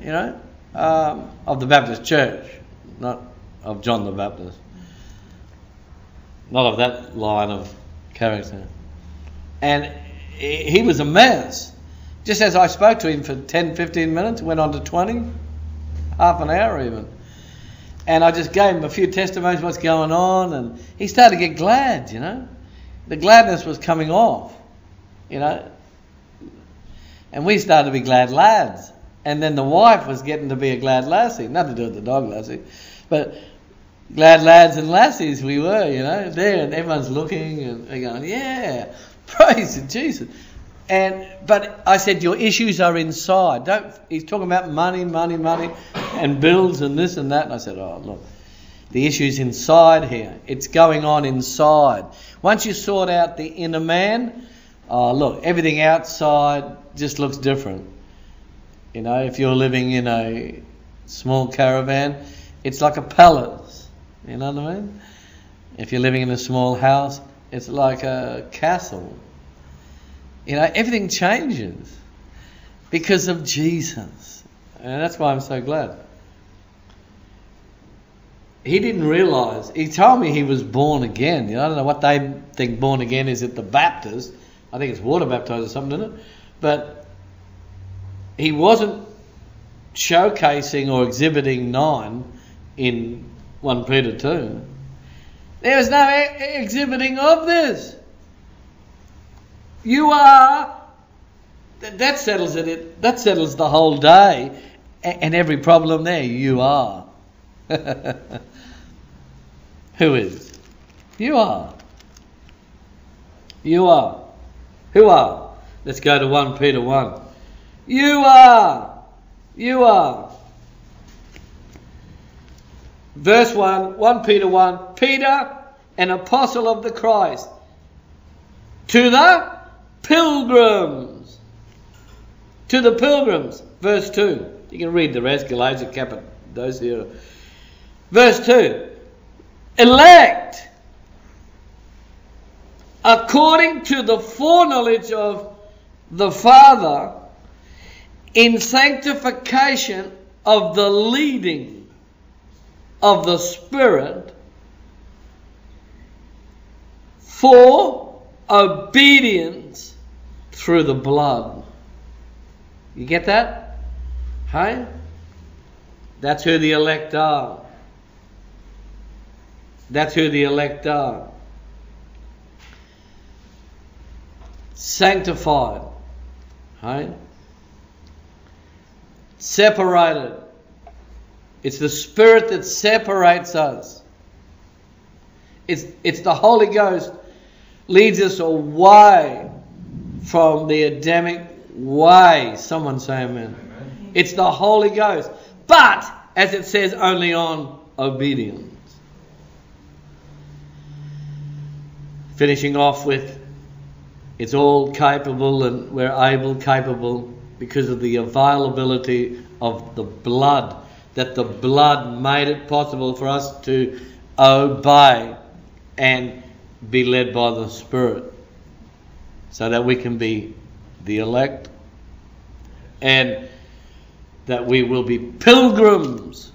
you know? Um, of the Baptist Church, not of John the Baptist, not of that line of character. And he was a mess. Just as I spoke to him for 10, 15 minutes, went on to 20, half an hour even. And I just gave him a few testimonies what's going on, and he started to get glad, you know. The gladness was coming off, you know. And we started to be glad lads. And then the wife was getting to be a glad lassie. Nothing to do with the dog lassie. But glad lads and lassies we were, you know, there, and everyone's looking and they're going, yeah, *laughs* praise Jesus. And but I said your issues are inside. Don't. He's talking about money, money, money, and bills and this and that. And I said, oh look, the issue's inside here. It's going on inside. Once you sort out the inner man, oh look, everything outside just looks different. You know, if you're living in a small caravan, it's like a palace. You know what I mean? If you're living in a small house, it's like a castle. You know, everything changes because of Jesus. And that's why I'm so glad. He didn't realize, he told me he was born again. You know, I don't know what they think born again is at the Baptist. I think it's water baptized or something, isn't it? But he wasn't showcasing or exhibiting nine in 1 Peter 2. There was no exhibiting of this. You are. That settles it. That settles the whole day and every problem there. You are. *laughs* Who is? You are. You are. Who are? Let's go to 1 Peter 1. You are. You are. Verse 1, 1 Peter 1 Peter, an apostle of the Christ, to the pilgrims. To the pilgrims. Verse 2. You can read the rest, those here. Verse 2. Elect according to the foreknowledge of the Father in sanctification of the leading of the Spirit for obedience through the blood. You get that? Hey? That's who the elect are. That's who the elect are. Sanctified. Hey? Separated. It's the Spirit that separates us. It's, it's the Holy Ghost leads us away from the Adamic way. Someone say amen. amen. It's the Holy Ghost. But, as it says, only on obedience. Finishing off with, it's all capable and we're able, capable because of the availability of the blood, that the blood made it possible for us to obey and be led by the Spirit so that we can be the elect and that we will be pilgrims.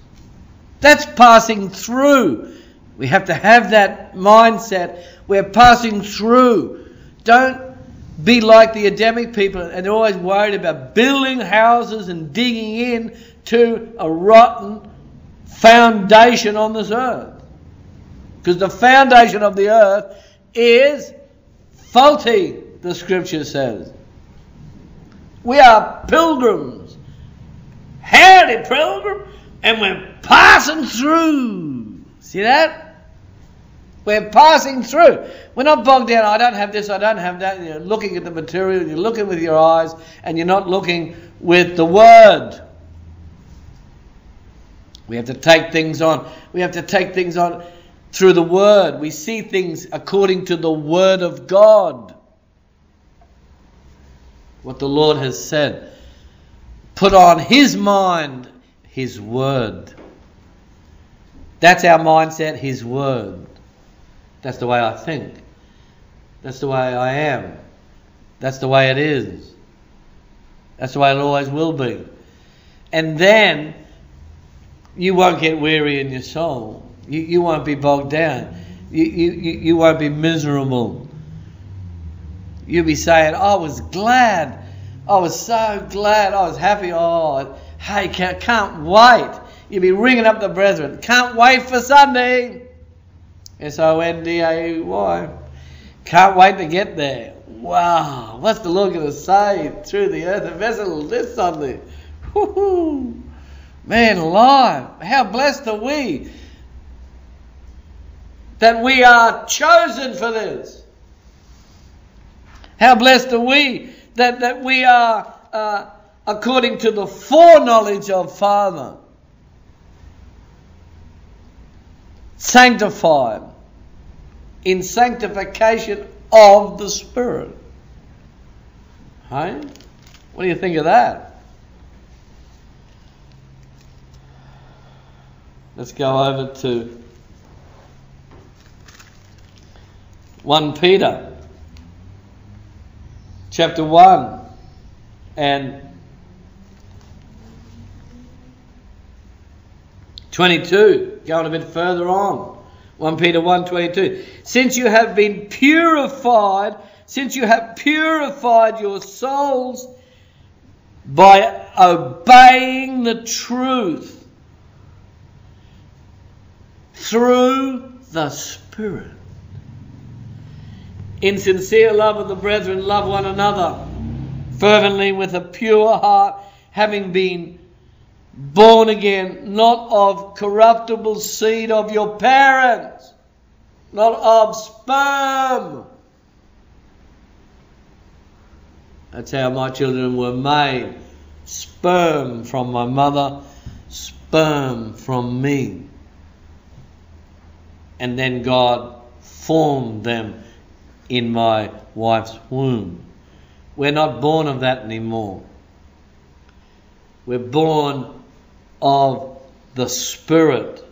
That's passing through. We have to have that mindset. We're passing through. Don't be like the Adamic people, and they're always worried about building houses and digging in to a rotten foundation on this earth. Because the foundation of the earth is faulty, the scripture says. We are pilgrims. Howdy, pilgrim, and we're passing through. See that? We're passing through. We're not bogged down. I don't have this. I don't have that. You're looking at the material. You're looking with your eyes, and you're not looking with the word. We have to take things on. We have to take things on through the word. We see things according to the word of God. What the Lord has said. Put on His mind His word. That's our mindset, His word. That's the way I think. That's the way I am. That's the way it is. That's the way it always will be. And then you won't get weary in your soul. You, you won't be bogged down. You, you, you won't be miserable. You'll be saying, I was glad. I was so glad. I was happy. Oh, hey, can't, can't wait. You'll be ringing up the brethren. Can't wait for Sunday. S O N D A Y. Can't wait to get there. Wow, what's the Lord going to say through the earth vessel this Sunday? Woo-hoo. Man alive, how blessed are we that we are chosen for this. How blessed are we that, that we are uh, according to the foreknowledge of Father. Sanctified in sanctification of the Spirit. Hey? What do you think of that? Let's go over to 1 Peter chapter 1 and 22 going a bit further on 1 Peter 1:22 Since you have been purified since you have purified your souls by obeying the truth through the Spirit. In sincere love of the brethren, love one another fervently with a pure heart, having been born again, not of corruptible seed of your parents, not of sperm That's how my children were made. Sperm from my mother, sperm from me. And then God formed them in my wife's womb. We're not born of that anymore. We're born of the Spirit.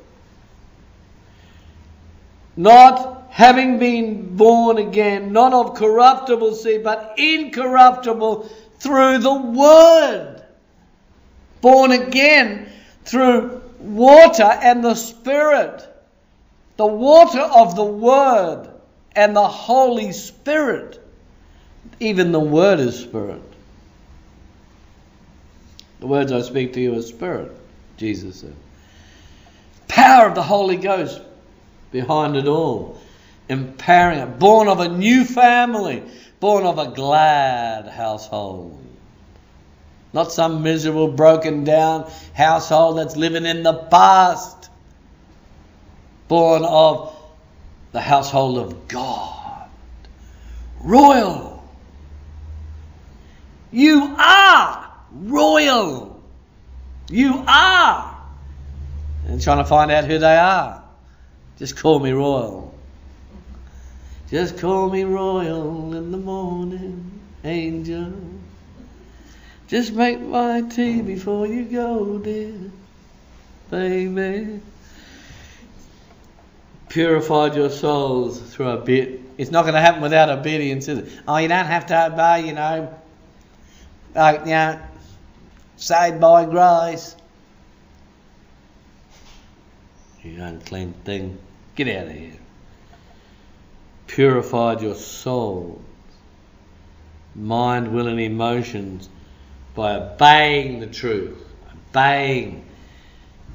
Not having been born again, not of corruptible seed, but incorruptible through the Word. Born again through water and the Spirit. The water of the Word and the Holy Spirit. Even the Word is Spirit. The words I speak to you are Spirit, Jesus said. Power of the Holy Ghost behind it all empowering it. Born of a new family, born of a glad household. Not some miserable, broken down household that's living in the past. Born of the household of God. Royal. You are royal. You are. And trying to find out who they are. Just call me royal. Just call me royal in the morning, angel. Just make my tea before you go, dear, baby. Purified your souls through a bit. It's not going to happen without obedience, is it? Oh, you don't have to obey, you know. Like, you know, saved by grace. You unclean thing. Get out of here purified your soul, mind, will, and emotions by obeying the truth. Obeying.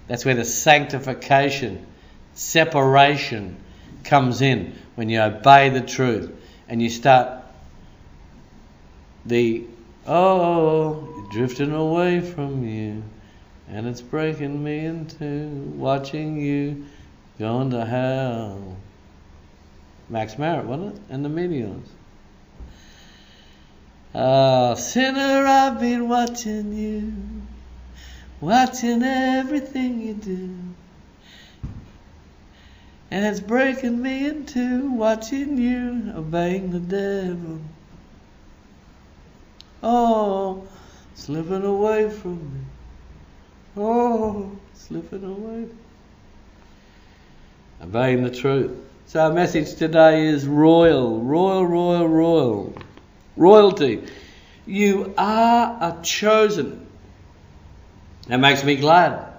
That's where the sanctification, separation comes in when you obey the truth and you start the oh drifting away from you and it's breaking me into watching you going to hell Max Merritt, wasn't it? And the Meteors. Oh, sinner, I've been watching you, watching everything you do. And it's breaking me into watching you obeying the devil. Oh, slipping away from me. Oh, slipping away. Obeying the truth. So our message today is royal, royal, royal, royal. Royalty. You are a chosen. That makes me glad.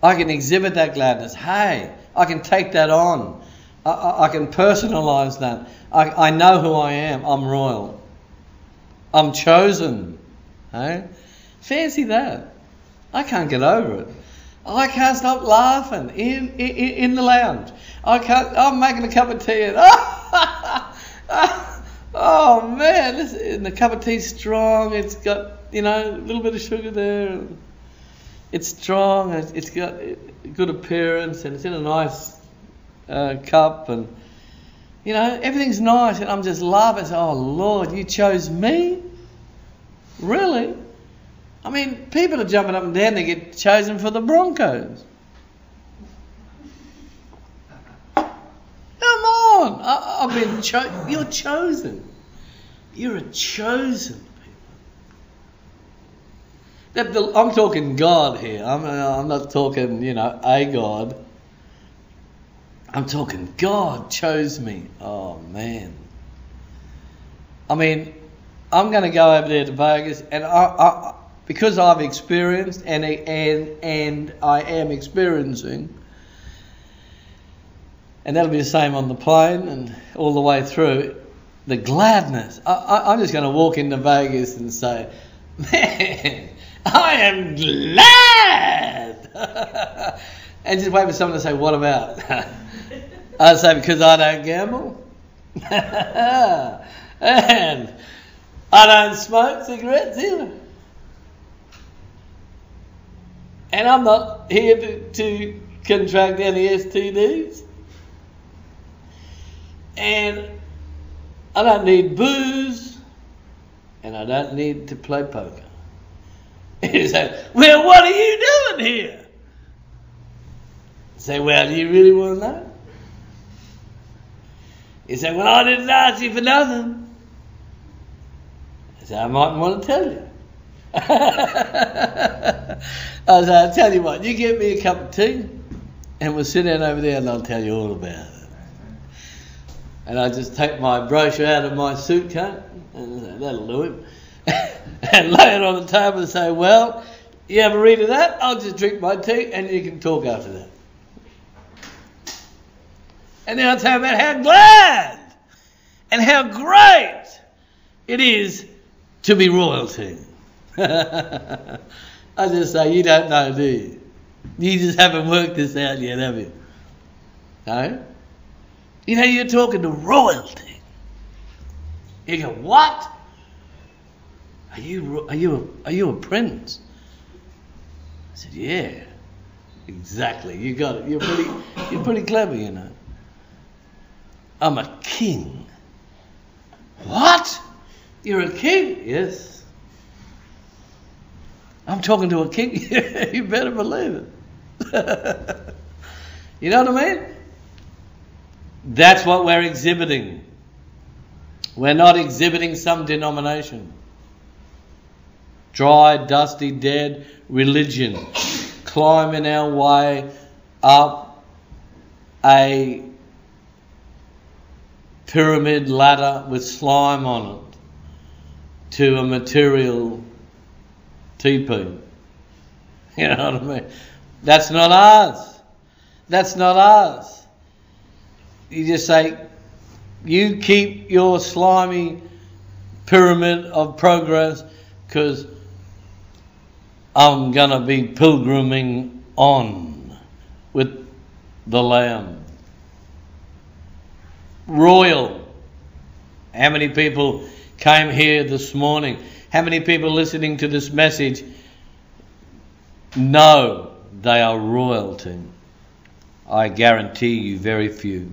I can exhibit that gladness. Hey, I can take that on. I, I, I can personalise that. I, I know who I am. I'm royal. I'm chosen. Eh? Fancy that. I can't get over it. I can't stop laughing in, in, in the lounge. I can't, I'm making a cup of tea and oh, *laughs* oh man, this, and the cup of tea's strong. It's got you know a little bit of sugar there. It's strong. It's got a good appearance and it's in a nice uh, cup and you know everything's nice and I'm just laughing. Oh Lord, you chose me, really? I mean, people are jumping up and down to get chosen for the Broncos. Come on, I, have been cho- You're chosen. You're a chosen people. I'm talking God here. I'm, I'm not talking, you know, a God. I'm talking God chose me. Oh man. I mean, I'm going to go over there to Vegas, and I, I, because I've experienced and and and I am experiencing, and that'll be the same on the plane and all the way through. The gladness. I, am just going to walk into Vegas and say, "Man, I am glad," *laughs* and just wait for someone to say, "What about?" *laughs* I say because I don't gamble, *laughs* and I don't smoke cigarettes either. And I'm not here to, to contract any STDs. And I don't need booze. And I don't need to play poker. *laughs* He said, Well, what are you doing here? I say, Well, do you really want to know? He said, Well, I didn't ask you for nothing. I said, I mightn't want to tell you. *laughs* I said, I'll tell you what, you give me a cup of tea and we'll sit down over there and I'll tell you all about it. And I just take my brochure out of my suitcase and say, that'll do it. *laughs* and lay it on the table and say, well, you have a read of that, I'll just drink my tea and you can talk after that. And then I'll tell about how glad and how great it is to be royalty. *laughs* I just say, you don't know, do you? You just haven't worked this out yet, have you? No? You know, you're talking to royalty. You go, what? Are you, are you, a, are you a prince? I said, yeah, exactly. You got it. You're pretty, you're pretty clever, you know. I'm a king. What? You're a king? Yes. I'm talking to a king. *laughs* you better believe it. *laughs* you know what I mean? That's what we're exhibiting. We're not exhibiting some denomination. Dry, dusty, dead religion. Climbing our way up a pyramid ladder with slime on it to a material teepee. *laughs* You know what I mean? That's not ours. That's not ours. You just say, you keep your slimy pyramid of progress because I'm going to be pilgriming on with the Lamb. Royal. How many people came here this morning? How many people listening to this message know they are royalty? I guarantee you, very few.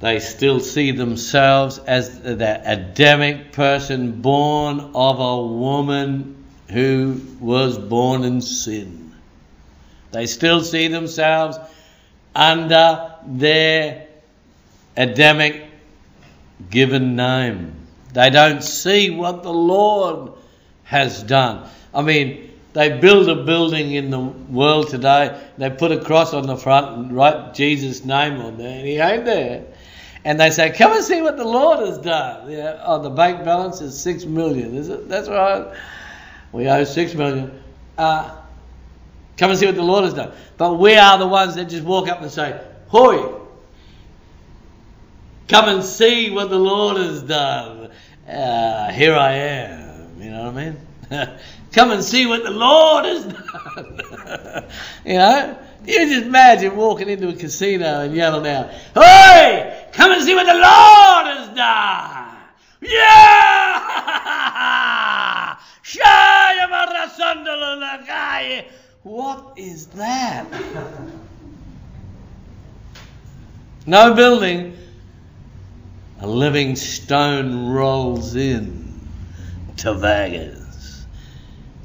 They still see themselves as that Adamic person born of a woman who was born in sin. They still see themselves under their Adamic given name. They don't see what the Lord has done. I mean, they build a building in the world today, they put a cross on the front and write Jesus' name on there, and he ain't there. And they say, Come and see what the Lord has done. Yeah, oh, the bank balance is six million, is it? That's right. We owe six million. Uh, come and see what the Lord has done. But we are the ones that just walk up and say, Hoi! Come and see what the Lord has done. Uh, here I am. You know what I mean? *laughs* Come and see what the Lord has done. *laughs* you know? You just imagine walking into a casino and yelling out, Hey! Come and see what the Lord has done! Yeah! *laughs* What is that? No building. A living stone rolls in to Vegas.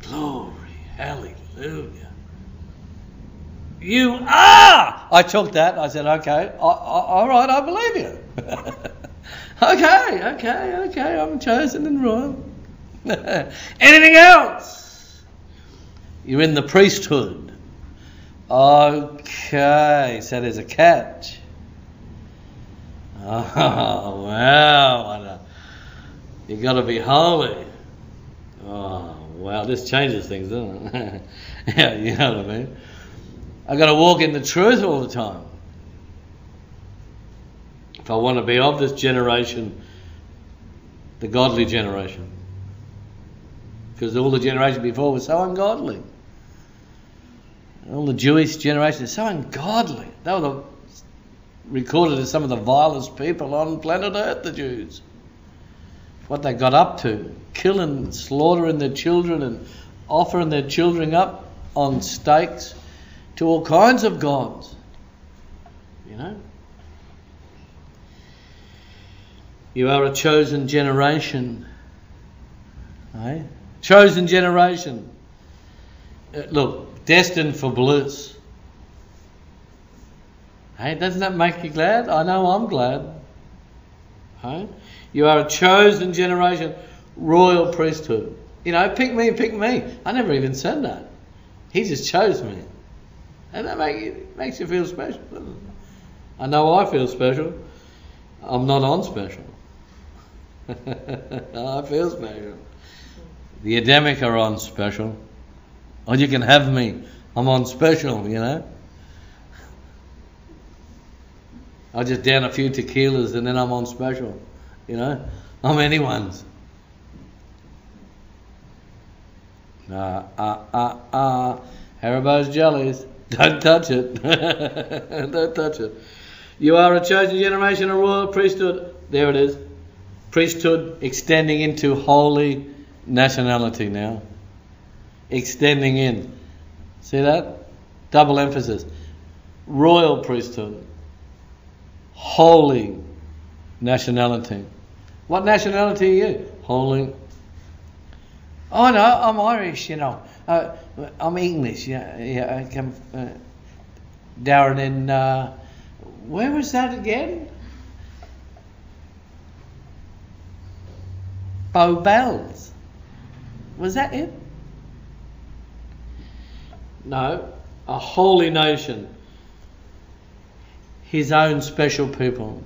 Glory, hallelujah. You are! I took that. I said, okay, all right, I believe you. *laughs* okay, okay, okay, I'm chosen and royal. *laughs* Anything else? You're in the priesthood. Okay, so there's a catch. *laughs* Oh, wow. You got to be holy. Oh, wow. This changes things, doesn't it? *laughs* yeah, you know what I mean? i got to walk in the truth all the time. If I want to be of this generation, the godly generation. Because all the generation before was so ungodly. All the Jewish generation is so ungodly. They were the recorded as some of the vilest people on planet Earth, the Jews. What they got up to, killing, slaughtering their children, and offering their children up on stakes to all kinds of gods. You know? You are a chosen generation. Eh? Chosen generation. Uh, look, destined for bliss. Hey, doesn't that make you glad? I know I'm glad. Hey? You are a chosen generation, royal priesthood. You know, pick me, pick me. I never even said that. He just chose me. And that make you, makes you feel special. I know I feel special. I'm not on special. *laughs* I feel special. The Adamic are on special. Oh, you can have me. I'm on special, you know. I just down a few tequilas and then I'm on special. You know, I'm anyone's. Ah, ah, ah, ah. Haribo's jellies. *laughs* Don't touch it. *laughs* Don't touch it. You are a chosen generation, a royal priesthood. There it is. Priesthood extending into holy nationality now. Extending in. See that? Double emphasis. Royal priesthood holy nationality. What nationality are you? Holy. Oh no, I'm Irish, you know. Uh, I'm English. Yeah, yeah. I come uh, down in uh, where was that again? Bow Bells. Was that it? No, a holy nation his own special people.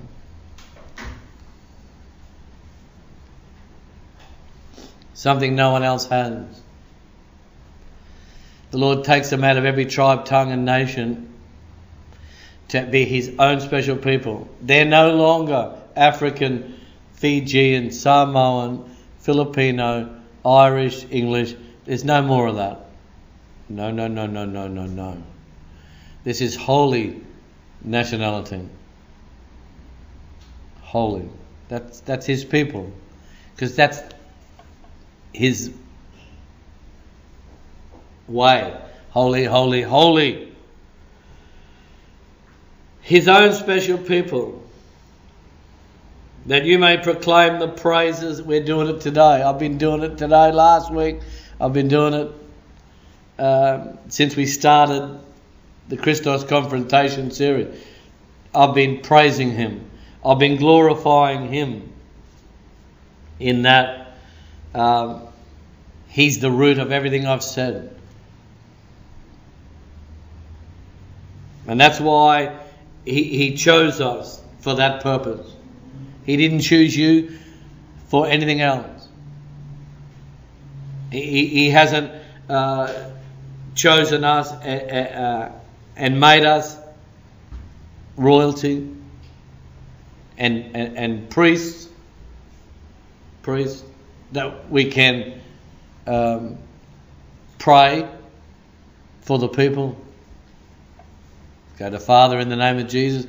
Something no one else has. The Lord takes them out of every tribe, tongue, and nation to be His own special people. They're no longer African, Fijian, Samoan, Filipino, Irish, English. There's no more of that. No, no, no, no, no, no, no. This is holy nationality. Holy. That's, that's his people. Because that's his way. Holy, holy, holy. His own special people. That you may proclaim the praises. We're doing it today. I've been doing it today, last week. I've been doing it um, since we started the Christos Confrontation series. I've been praising Him. I've been glorifying Him in that um, He's the root of everything I've said. And that's why he, he chose us for that purpose. He didn't choose you for anything else. He, he hasn't uh, chosen us uh, uh, and made us royalty and, and, and priests, priests, that we can um, pray for the people. Go to Father in the name of Jesus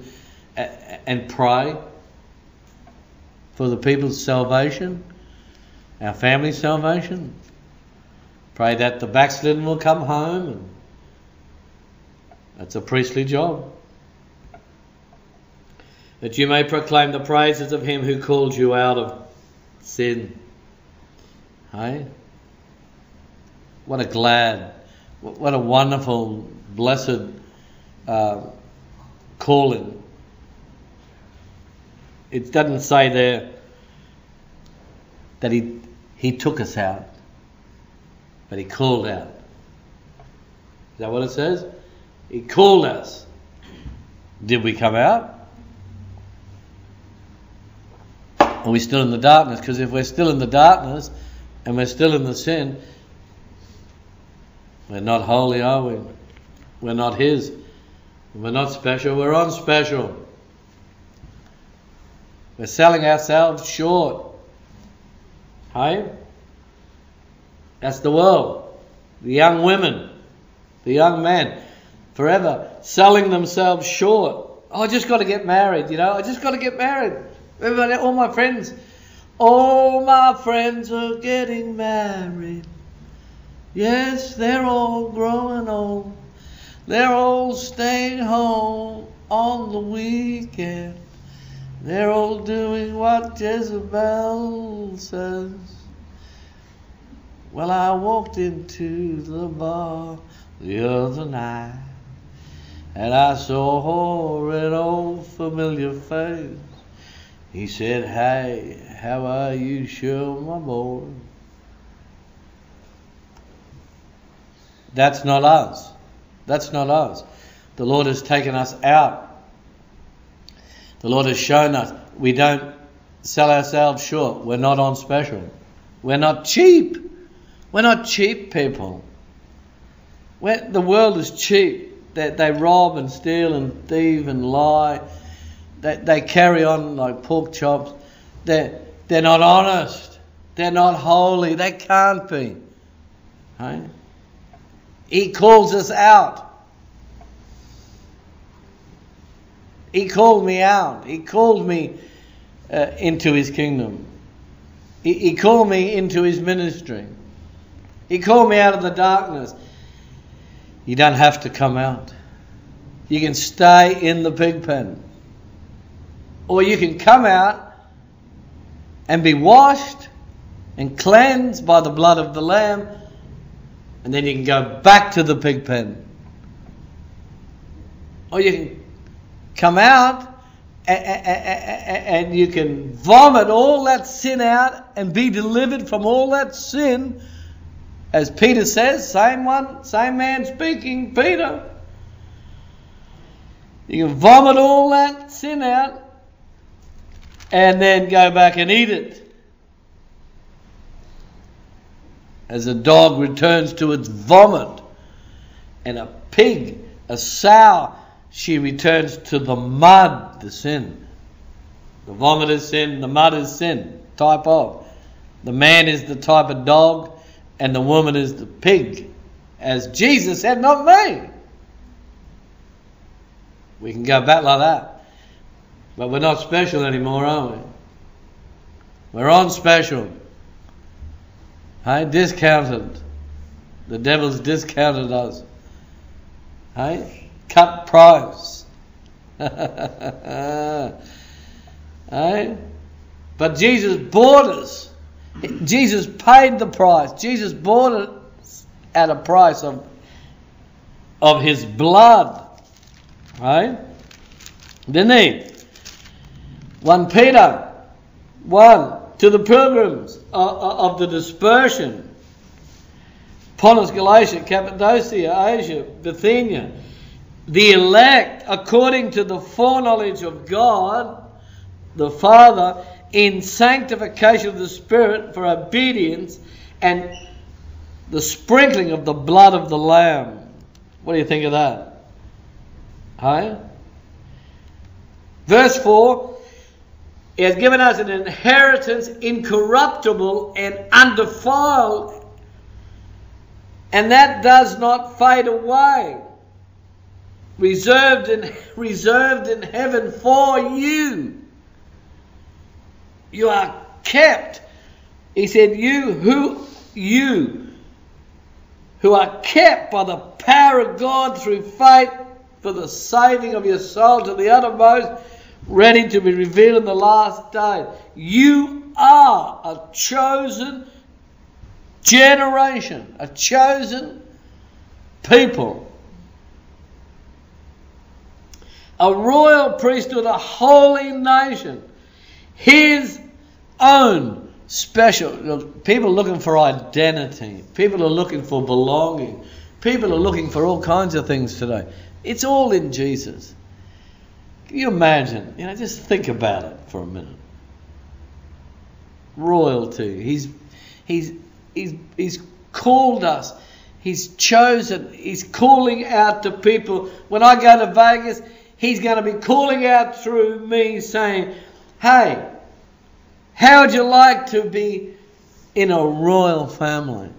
and pray for the people's salvation, our family's salvation. Pray that the backslidden will come home. That's a priestly job. That you may proclaim the praises of him who called you out of sin. Hey? What a glad, what a wonderful, blessed uh, calling. It doesn't say there that he, he took us out, but he called out. Is that what it says? He called us. Did we come out? Are we still in the darkness? Because if we're still in the darkness and we're still in the sin, we're not holy, are we? We're not His. We're not special, we're unspecial. We're selling ourselves short. Hey? That's the world. The young women, the young men, forever selling themselves short. Oh, I just got to get married, you know, I just got to get married. Everybody, all my friends, all my friends are getting married. Yes, they're all growing old. They're all staying home on the weekend. They're all doing what Jezebel says. Well, I walked into the bar the other night and I saw an old familiar face. He said, Hey, how are you, sure, my boy? That's not us. That's not us. The Lord has taken us out. The Lord has shown us we don't sell ourselves short. We're not on special. We're not cheap. We're not cheap people. We're, the world is cheap. They, they rob and steal and thieve and lie. They, they carry on like pork chops. They're, they're not honest. They're not holy. They can't be. Right? He calls us out. He called me out. He called me uh, into His kingdom. He, he called me into His ministry. He called me out of the darkness. You don't have to come out. You can stay in the pig pen. Or you can come out and be washed and cleansed by the blood of the Lamb and then you can go back to the pig pen. Or you can come out and you can vomit all that sin out and be delivered from all that sin. As Peter says, same one, same man speaking, Peter. You can vomit all that sin out and then go back and eat it. as a dog returns to its vomit, and a pig, a sow, she returns to the mud, the sin. The vomit is sin, the mud is sin, type of. The man is the type of dog, and the woman is the pig. As Jesus said, not me. We can go back like that. But we're not special anymore, are we? We're on special. Hey, discounted. The devil's discounted us. Hey, cut price. *laughs* hey, but Jesus bought us. Jesus paid the price. Jesus bought it at a price of of his blood. Right? Didn't he? 1 Peter 1 to the pilgrims uh, uh, of the dispersion. Pontus, Galatia, Cappadocia, Asia, Bithynia, the elect according to the foreknowledge of God, the Father, in sanctification of the Spirit for obedience and the sprinkling of the blood of the Lamb. What do you think of that? Huh? Verse 4 He has given us an inheritance incorruptible and undefiled, and that does not fade away. Reserved in, *laughs* reserved in heaven for you. You are kept. He said, You who you who are kept by the power of God through faith for the saving of your soul to the uttermost, ready to be revealed in the last day. You are a chosen generation, a chosen people, a royal priesthood, a holy nation, His own special. People are looking for identity. People are looking for belonging. People are looking for all kinds of things today. It's all in Jesus. Can you imagine? You know, just think about it for a minute. Royalty. He's he's he's he's called us. He's chosen. He's calling out to people. When I go to Vegas, he's going to be calling out through me saying, "Hey, how would you like to be in a royal family?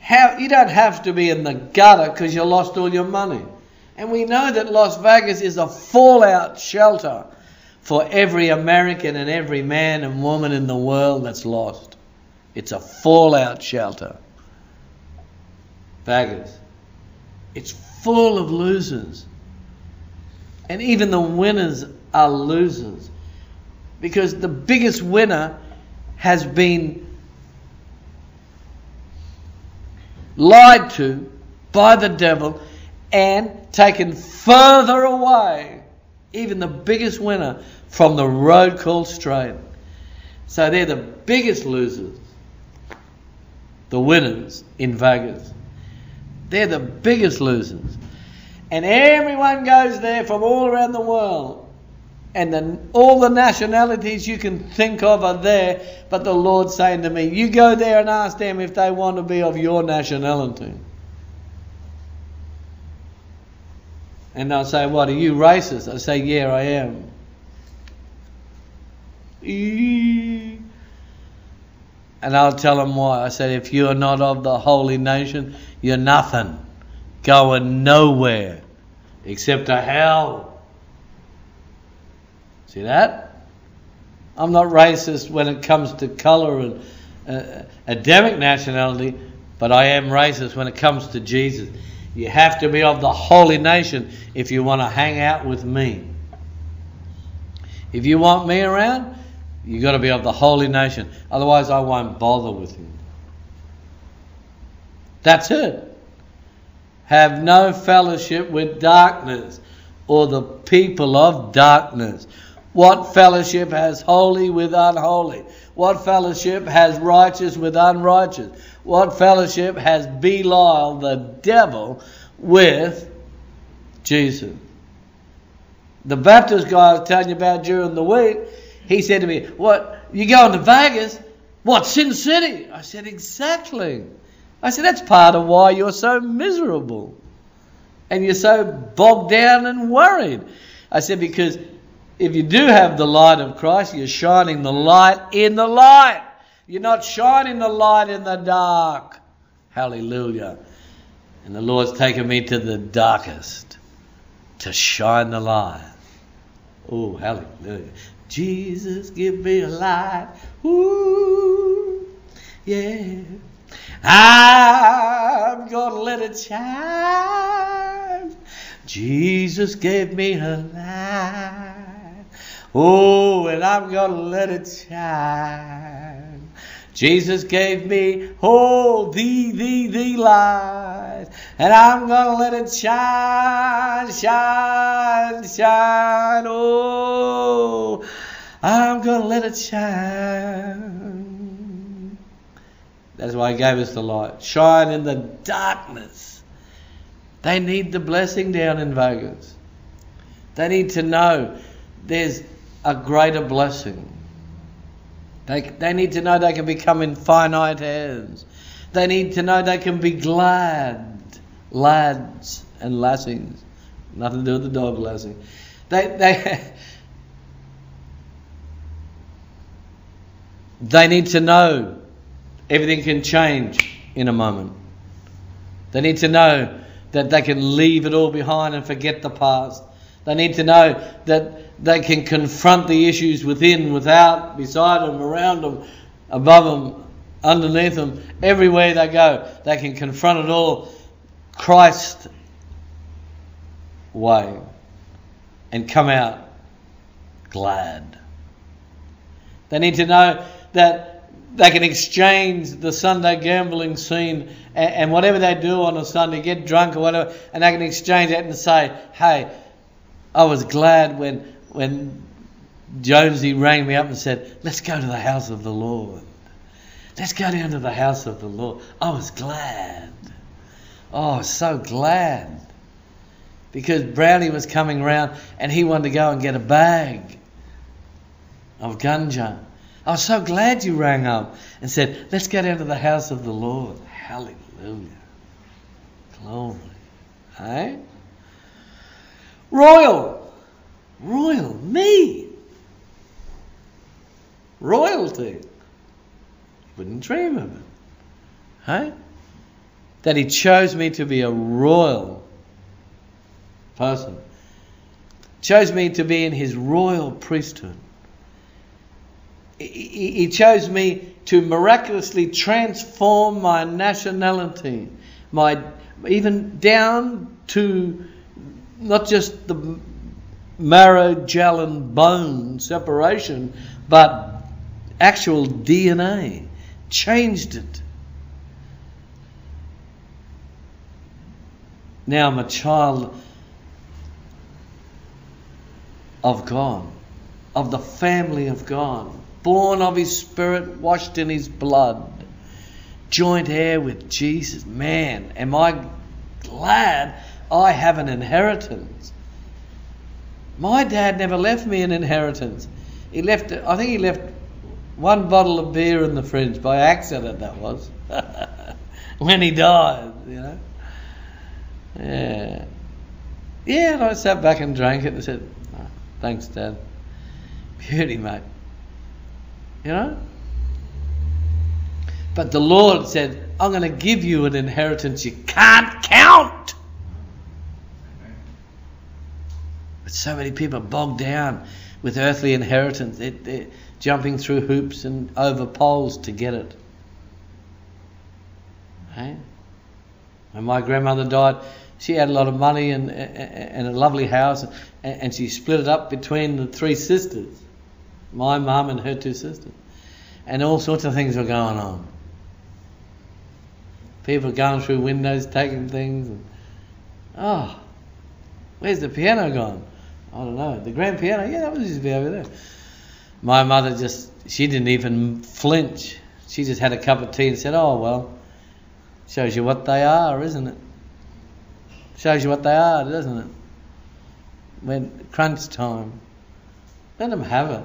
How you don't have to be in the gutter because you lost all your money. And we know that Las Vegas is a fallout shelter for every American and every man and woman in the world that's lost. It's a fallout shelter. Vegas. It's full of losers. And even the winners are losers. Because the biggest winner has been lied to by the devil and taken further away, even the biggest winner, from the road called straight. So they're the biggest losers, the winners in Vegas. They're the biggest losers. And everyone goes there from all around the world and all the nationalities you can think of are there. But the Lord's saying to me, You go there and ask them if they want to be of your nationality. And they'll say, What, are you racist? I say, Yeah, I am. And I'll tell them why. I said, If you're not of the holy nation, you're nothing. Going nowhere except to hell. See that? I'm not racist when it comes to colour and uh, nationality, but I am racist when it comes to Jesus. You have to be of the holy nation if you want to hang out with me. If you want me around, you've got to be of the holy nation. Otherwise, I won't bother with you. That's it. Have no fellowship with darkness or the people of darkness. What fellowship has holy with unholy? What fellowship has righteous with unrighteous? What fellowship has Belial, the devil, with Jesus? The Baptist guy I was telling you about during the week, he said to me, What, you going to Vegas? What, Sin City? I said, Exactly. I said, That's part of why you're so miserable. And you're so bogged down and worried. I said, Because if you do have the light of Christ, you're shining the light in the light. You're not shining the light in the dark. Hallelujah. And the Lord's taken me to the darkest to shine the light. Oh, hallelujah. Jesus, give me a light. Ooh, yeah. I'm to let it shine. Jesus gave me a light. Oh, and I'm to let it shine. Jesus gave me, oh, the, the, the light. And I'm to let it shine, shine, shine. Oh, I'm to let it shine. That's why He gave us the light. Shine in the darkness. They need the blessing down in Vegas. They need to know there's a greater blessing. They, they need to know they can become infinite hands. They need to know they can be glad, lads and lassies, Nothing to do with the dog lassie. They, they, *laughs* they need to know everything can change in a moment. They need to know that they can leave it all behind and forget the past. They need to know that they can confront the issues within, without, beside them, around them, above them, underneath them, everywhere they go. They can confront it all Christ way and come out glad. They need to know that they can exchange the Sunday gambling scene and, whatever they do on a Sunday, get drunk or whatever, and they can exchange it and say, hey, I was glad when, when Jonesy rang me up and said, let's go to the house of the Lord. Let's go down to the house of the Lord. I was glad. Oh, so glad. Because Brownie was coming round and he wanted to go and get a bag of ganja. I was so glad you rang up and said, Let's go down to the house of the Lord. Hallelujah. Glory. Hey? Royal. Royal. Me. Royalty. Wouldn't dream of it. Hey? That He chose me to be a royal person. Chose me to be in His royal priesthood he chose me to miraculously transform my nationality, my even down to not just the marrow, gel, and bone separation, but actual DNA. Changed it. Now I'm a child of God, of the family of God born of his spirit, washed in his blood, joint heir with Jesus. Man, am I glad I have an inheritance. My dad never left me an inheritance. He left, I think he left one bottle of beer in the fridge by accident, that was, *laughs* when he died, you know. Yeah. Yeah, and I sat back and drank it and said, oh, thanks, Dad. Beauty, mate. You know? But the Lord said, I'm going to give you an inheritance you can't count. But so many people bogged down with earthly inheritance. They're, jumping through hoops and over poles to get it. Hey? When my grandmother died, she had a lot of money and, and a lovely house, and she split it up between the three sisters my mum and her two sisters. And all sorts of things were going on. People going through windows, taking things. And, oh, where's the piano gone? I don't know. The grand piano? Yeah, that was used to be over there. My mother just, she didn't even flinch. She just had a cup of tea and said, oh, well, shows you what they are, isn't it? Shows you what they are, doesn't it? When crunch time, let them have it.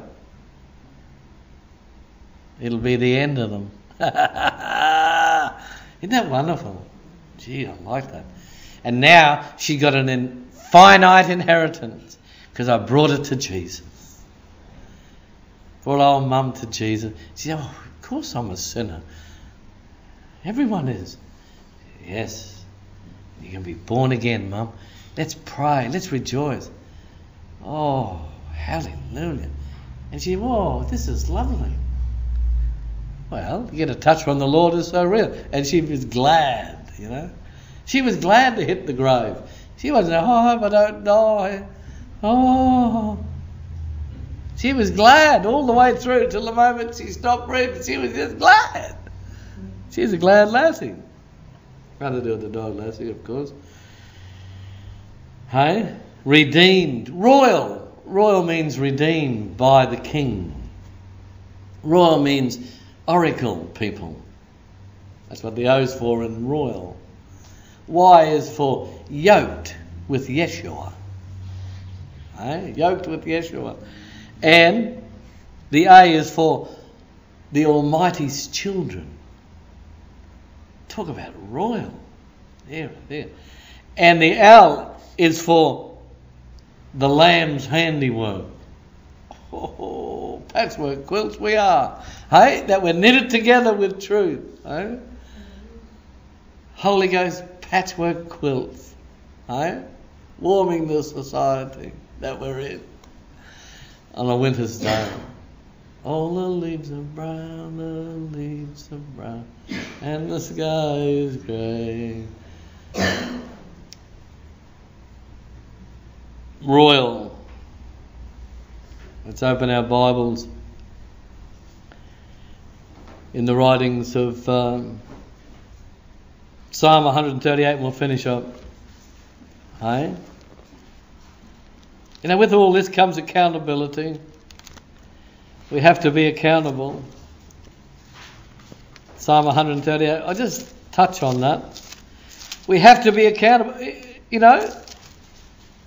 It'll be the end of them. *laughs* Isn't that wonderful? Gee, I like that. And now she got an infinite inheritance because I brought it to Jesus. Brought old mum to Jesus. She said, Oh, of course I'm a sinner. Everyone is. Yes. You can be born again, mum. Let's pray. Let's rejoice. Oh, hallelujah. And she, said, whoa, this is lovely. Well, to get a touch from the Lord is so real. And she was glad, you know. She was glad to hit the grave. She wasn't, oh, I don't die. Oh. She was glad all the way through till the moment she stopped breathing. She was just glad. She's a glad lassie. Nothing to do the dog lassie, of course. Hey? Redeemed. Royal. Royal means redeemed by the king. Royal means oracle people. That's what the O is for in royal. Y is for yoked with Yeshua. Eh? Yoked with Yeshua. And the A is for the Almighty's children. Talk about royal. There, there. And the L is for the Lamb's handiwork. Oh, patchwork quilts we are. Hey, that we're knitted together with truth. Hey? Holy Ghost patchwork quilts. Hey? Warming the society that we're in on a winter's day. All the leaves are brown, the leaves are brown, and the sky is grey. Royal. Let's open our Bibles in the writings of um, Psalm 138, and we'll finish up. Hey? You know, with all this comes accountability. We have to be accountable. Psalm 138, I'll just touch on that. We have to be accountable. You know,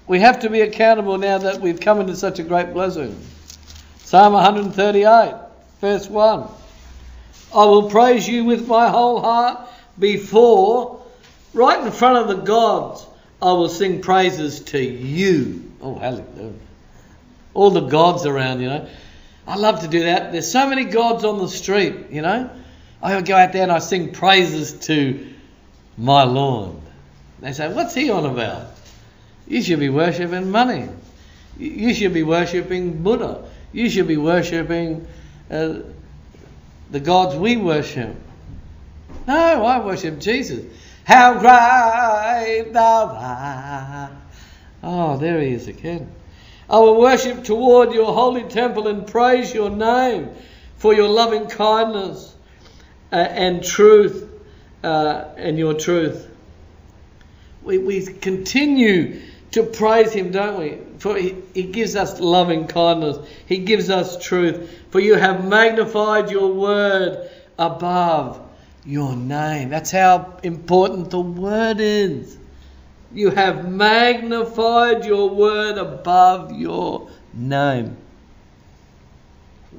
we have to be accountable now that we've come into such a great blessing. Psalm 138, verse 1. I will praise you with my whole heart before, right in front of the gods, I will sing praises to you. Oh, hallelujah. All the gods around, you know. I love to do that. There's so many gods on the street, you know. I go out there and I sing praises to my Lord. They say, What's he on about? You should be worshipping money. You should be worshipping Buddha. You should be worshipping uh, the gods we worship. No, I worship Jesus. How great thou art. Oh, there he is again. I will worship toward your holy temple and praise your name for your loving kindness uh, and truth uh, and your truth. We, we continue to praise him, don't we? For he, he gives us loving kindness, he gives us truth. For you have magnified your word above your name. That's how important the word is. You have magnified your word above your name.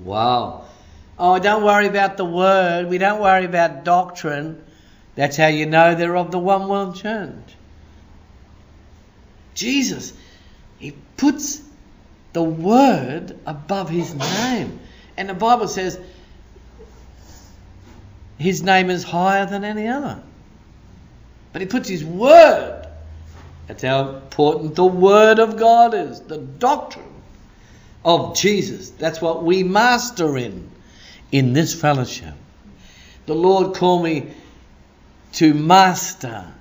Wow. Oh, don't worry about the word. We don't worry about doctrine. That's how you know they're of the one world church. Jesus, he puts the word above his name. And the Bible says his name is higher than any other. But he puts his word that's how important the Word of God is, the doctrine of Jesus. That's what we master in, in this fellowship. The Lord called me to master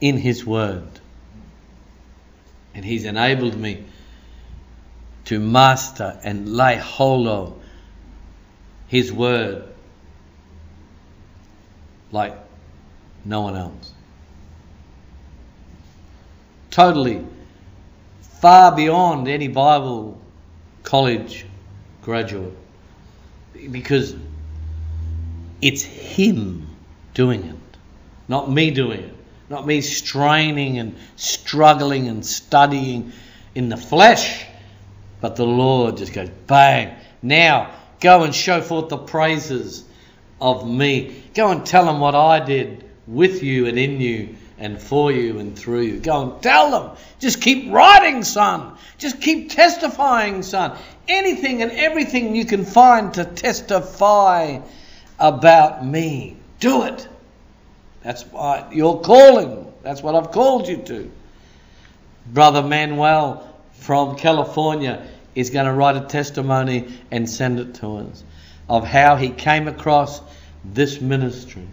in His Word. And He's enabled me to master and lay hold of His Word like no one else totally far beyond any Bible college graduate because it's Him doing it, not me doing it, not me straining and struggling and studying in the flesh, but the Lord just goes bang. Now go and show forth the praises of me. Go and tell them what I did with you and in you and for you and through you. Go and tell them. Just keep writing, son. Just keep testifying, son. Anything and everything you can find to testify about me. Do it. That's what your calling. That's what I've called you to. Brother Manuel from California is going to write a testimony and send it to us of how he came across this ministry.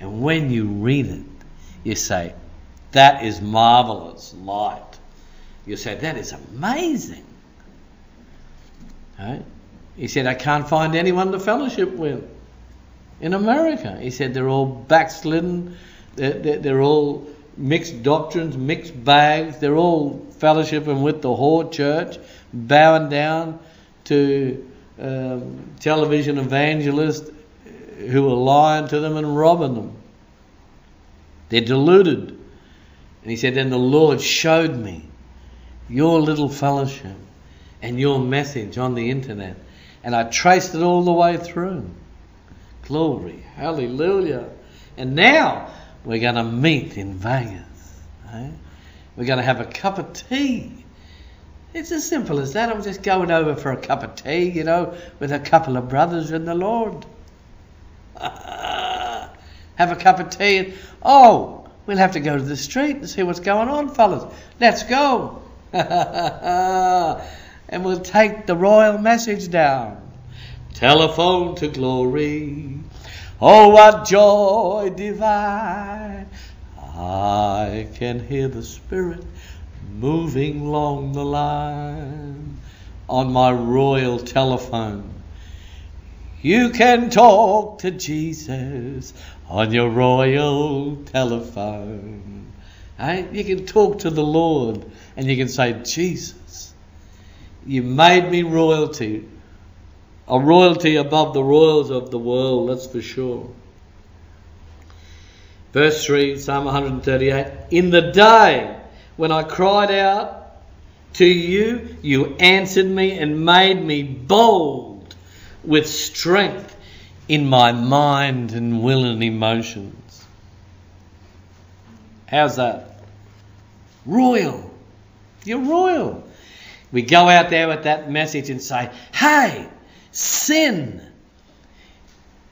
And when you read it, you say, That is marvelous light. You say, That is amazing. Right? He said, I can't find anyone to fellowship with in America. He said, They're all backslidden, they're, they're, all mixed doctrines, mixed bags, they're all fellowshipping with the whore church, bowing down to um, television evangelists who are lying to them and robbing them. They're deluded. And he said, Then the Lord showed me your little fellowship and your message on the internet. And I traced it all the way through. Glory. Hallelujah. And now we're going to meet in Vegas. Eh? We're going to have a cup of tea It's as simple as that. I'm just going over for a cup of tea, you know, with a couple of brothers in the Lord. *laughs* Have a cup of tea. And, oh, we'll have to go to the street and see what's going on, fellas. Let's go. *laughs* and we'll take the royal message down. Telephone to glory. Oh, what joy divine. I can hear the Spirit moving along the line on my royal telephone. You can talk to Jesus on your royal telephone. Right? You can talk to the Lord and you can say, Jesus, you made me royalty. A royalty above the royals of the world, that's for sure. Verse 3, Psalm 138 In the day when I cried out to you, you answered me and made me bold with strength in my mind and will and emotions. How's that? Royal. You're royal. We go out there with that message and say, hey, sin.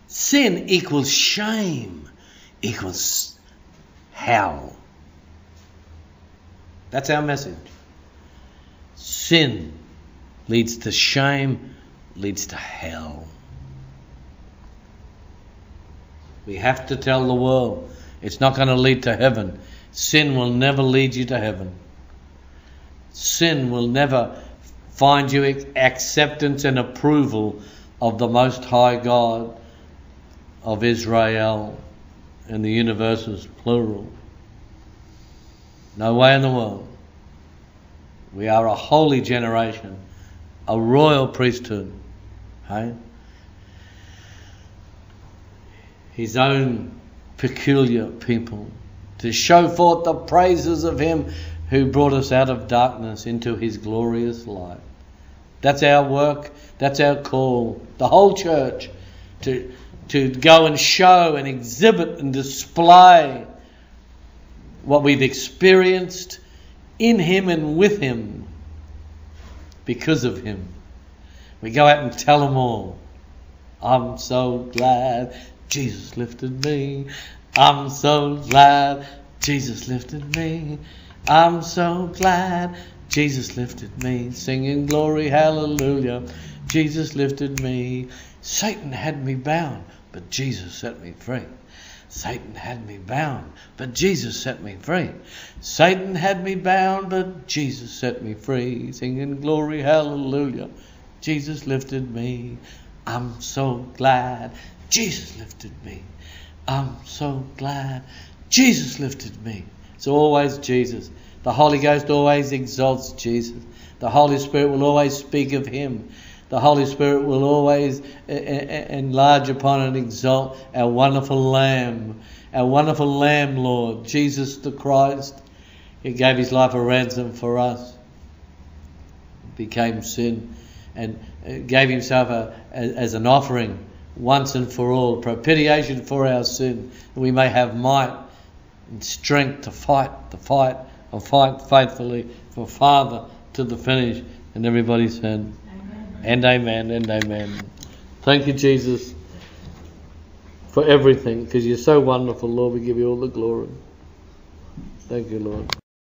Sin equals shame, equals hell. That's our message. Sin leads to shame, leads to hell. We have to tell the world it's not going to lead to heaven. Sin will never lead you to heaven. Sin will never find you acceptance and approval of the Most High God of Israel and the universe is plural. No way in the world. We are a holy generation, a royal priesthood. Hey? His own peculiar people to show forth the praises of Him who brought us out of darkness into His glorious light. That's our work, that's our call. The whole church to, to go and show and exhibit and display what we've experienced in Him and with Him because of Him. We go out and tell them all. I'm so glad Jesus lifted me. I'm so glad Jesus lifted me. I'm so glad Jesus lifted me. Singing glory, hallelujah. Jesus lifted me. Satan had me bound, but Jesus set me free. Satan had me bound, but Jesus set me free. Satan had me bound, but Jesus set me free. Singing glory, hallelujah. Jesus lifted me. I'm so glad Jesus lifted me. I'm so glad Jesus lifted me. It's always Jesus. The Holy Ghost always exalts Jesus. The Holy Spirit will always speak of Him. The Holy Spirit will always enlarge upon and exalt our wonderful Lamb, our wonderful Lamb, Lord, Jesus the Christ. He gave His life a ransom for us, became sin, and uh, gave Himself a, as an offering once and for all, propitiation for our sin, that we may have might and strength to fight the fight and fight faithfully for Father to the finish. And everybody said, and amen and amen. Thank you, Jesus, for everything, because you're so wonderful, Lord. We give you all the glory. Thank you, Lord.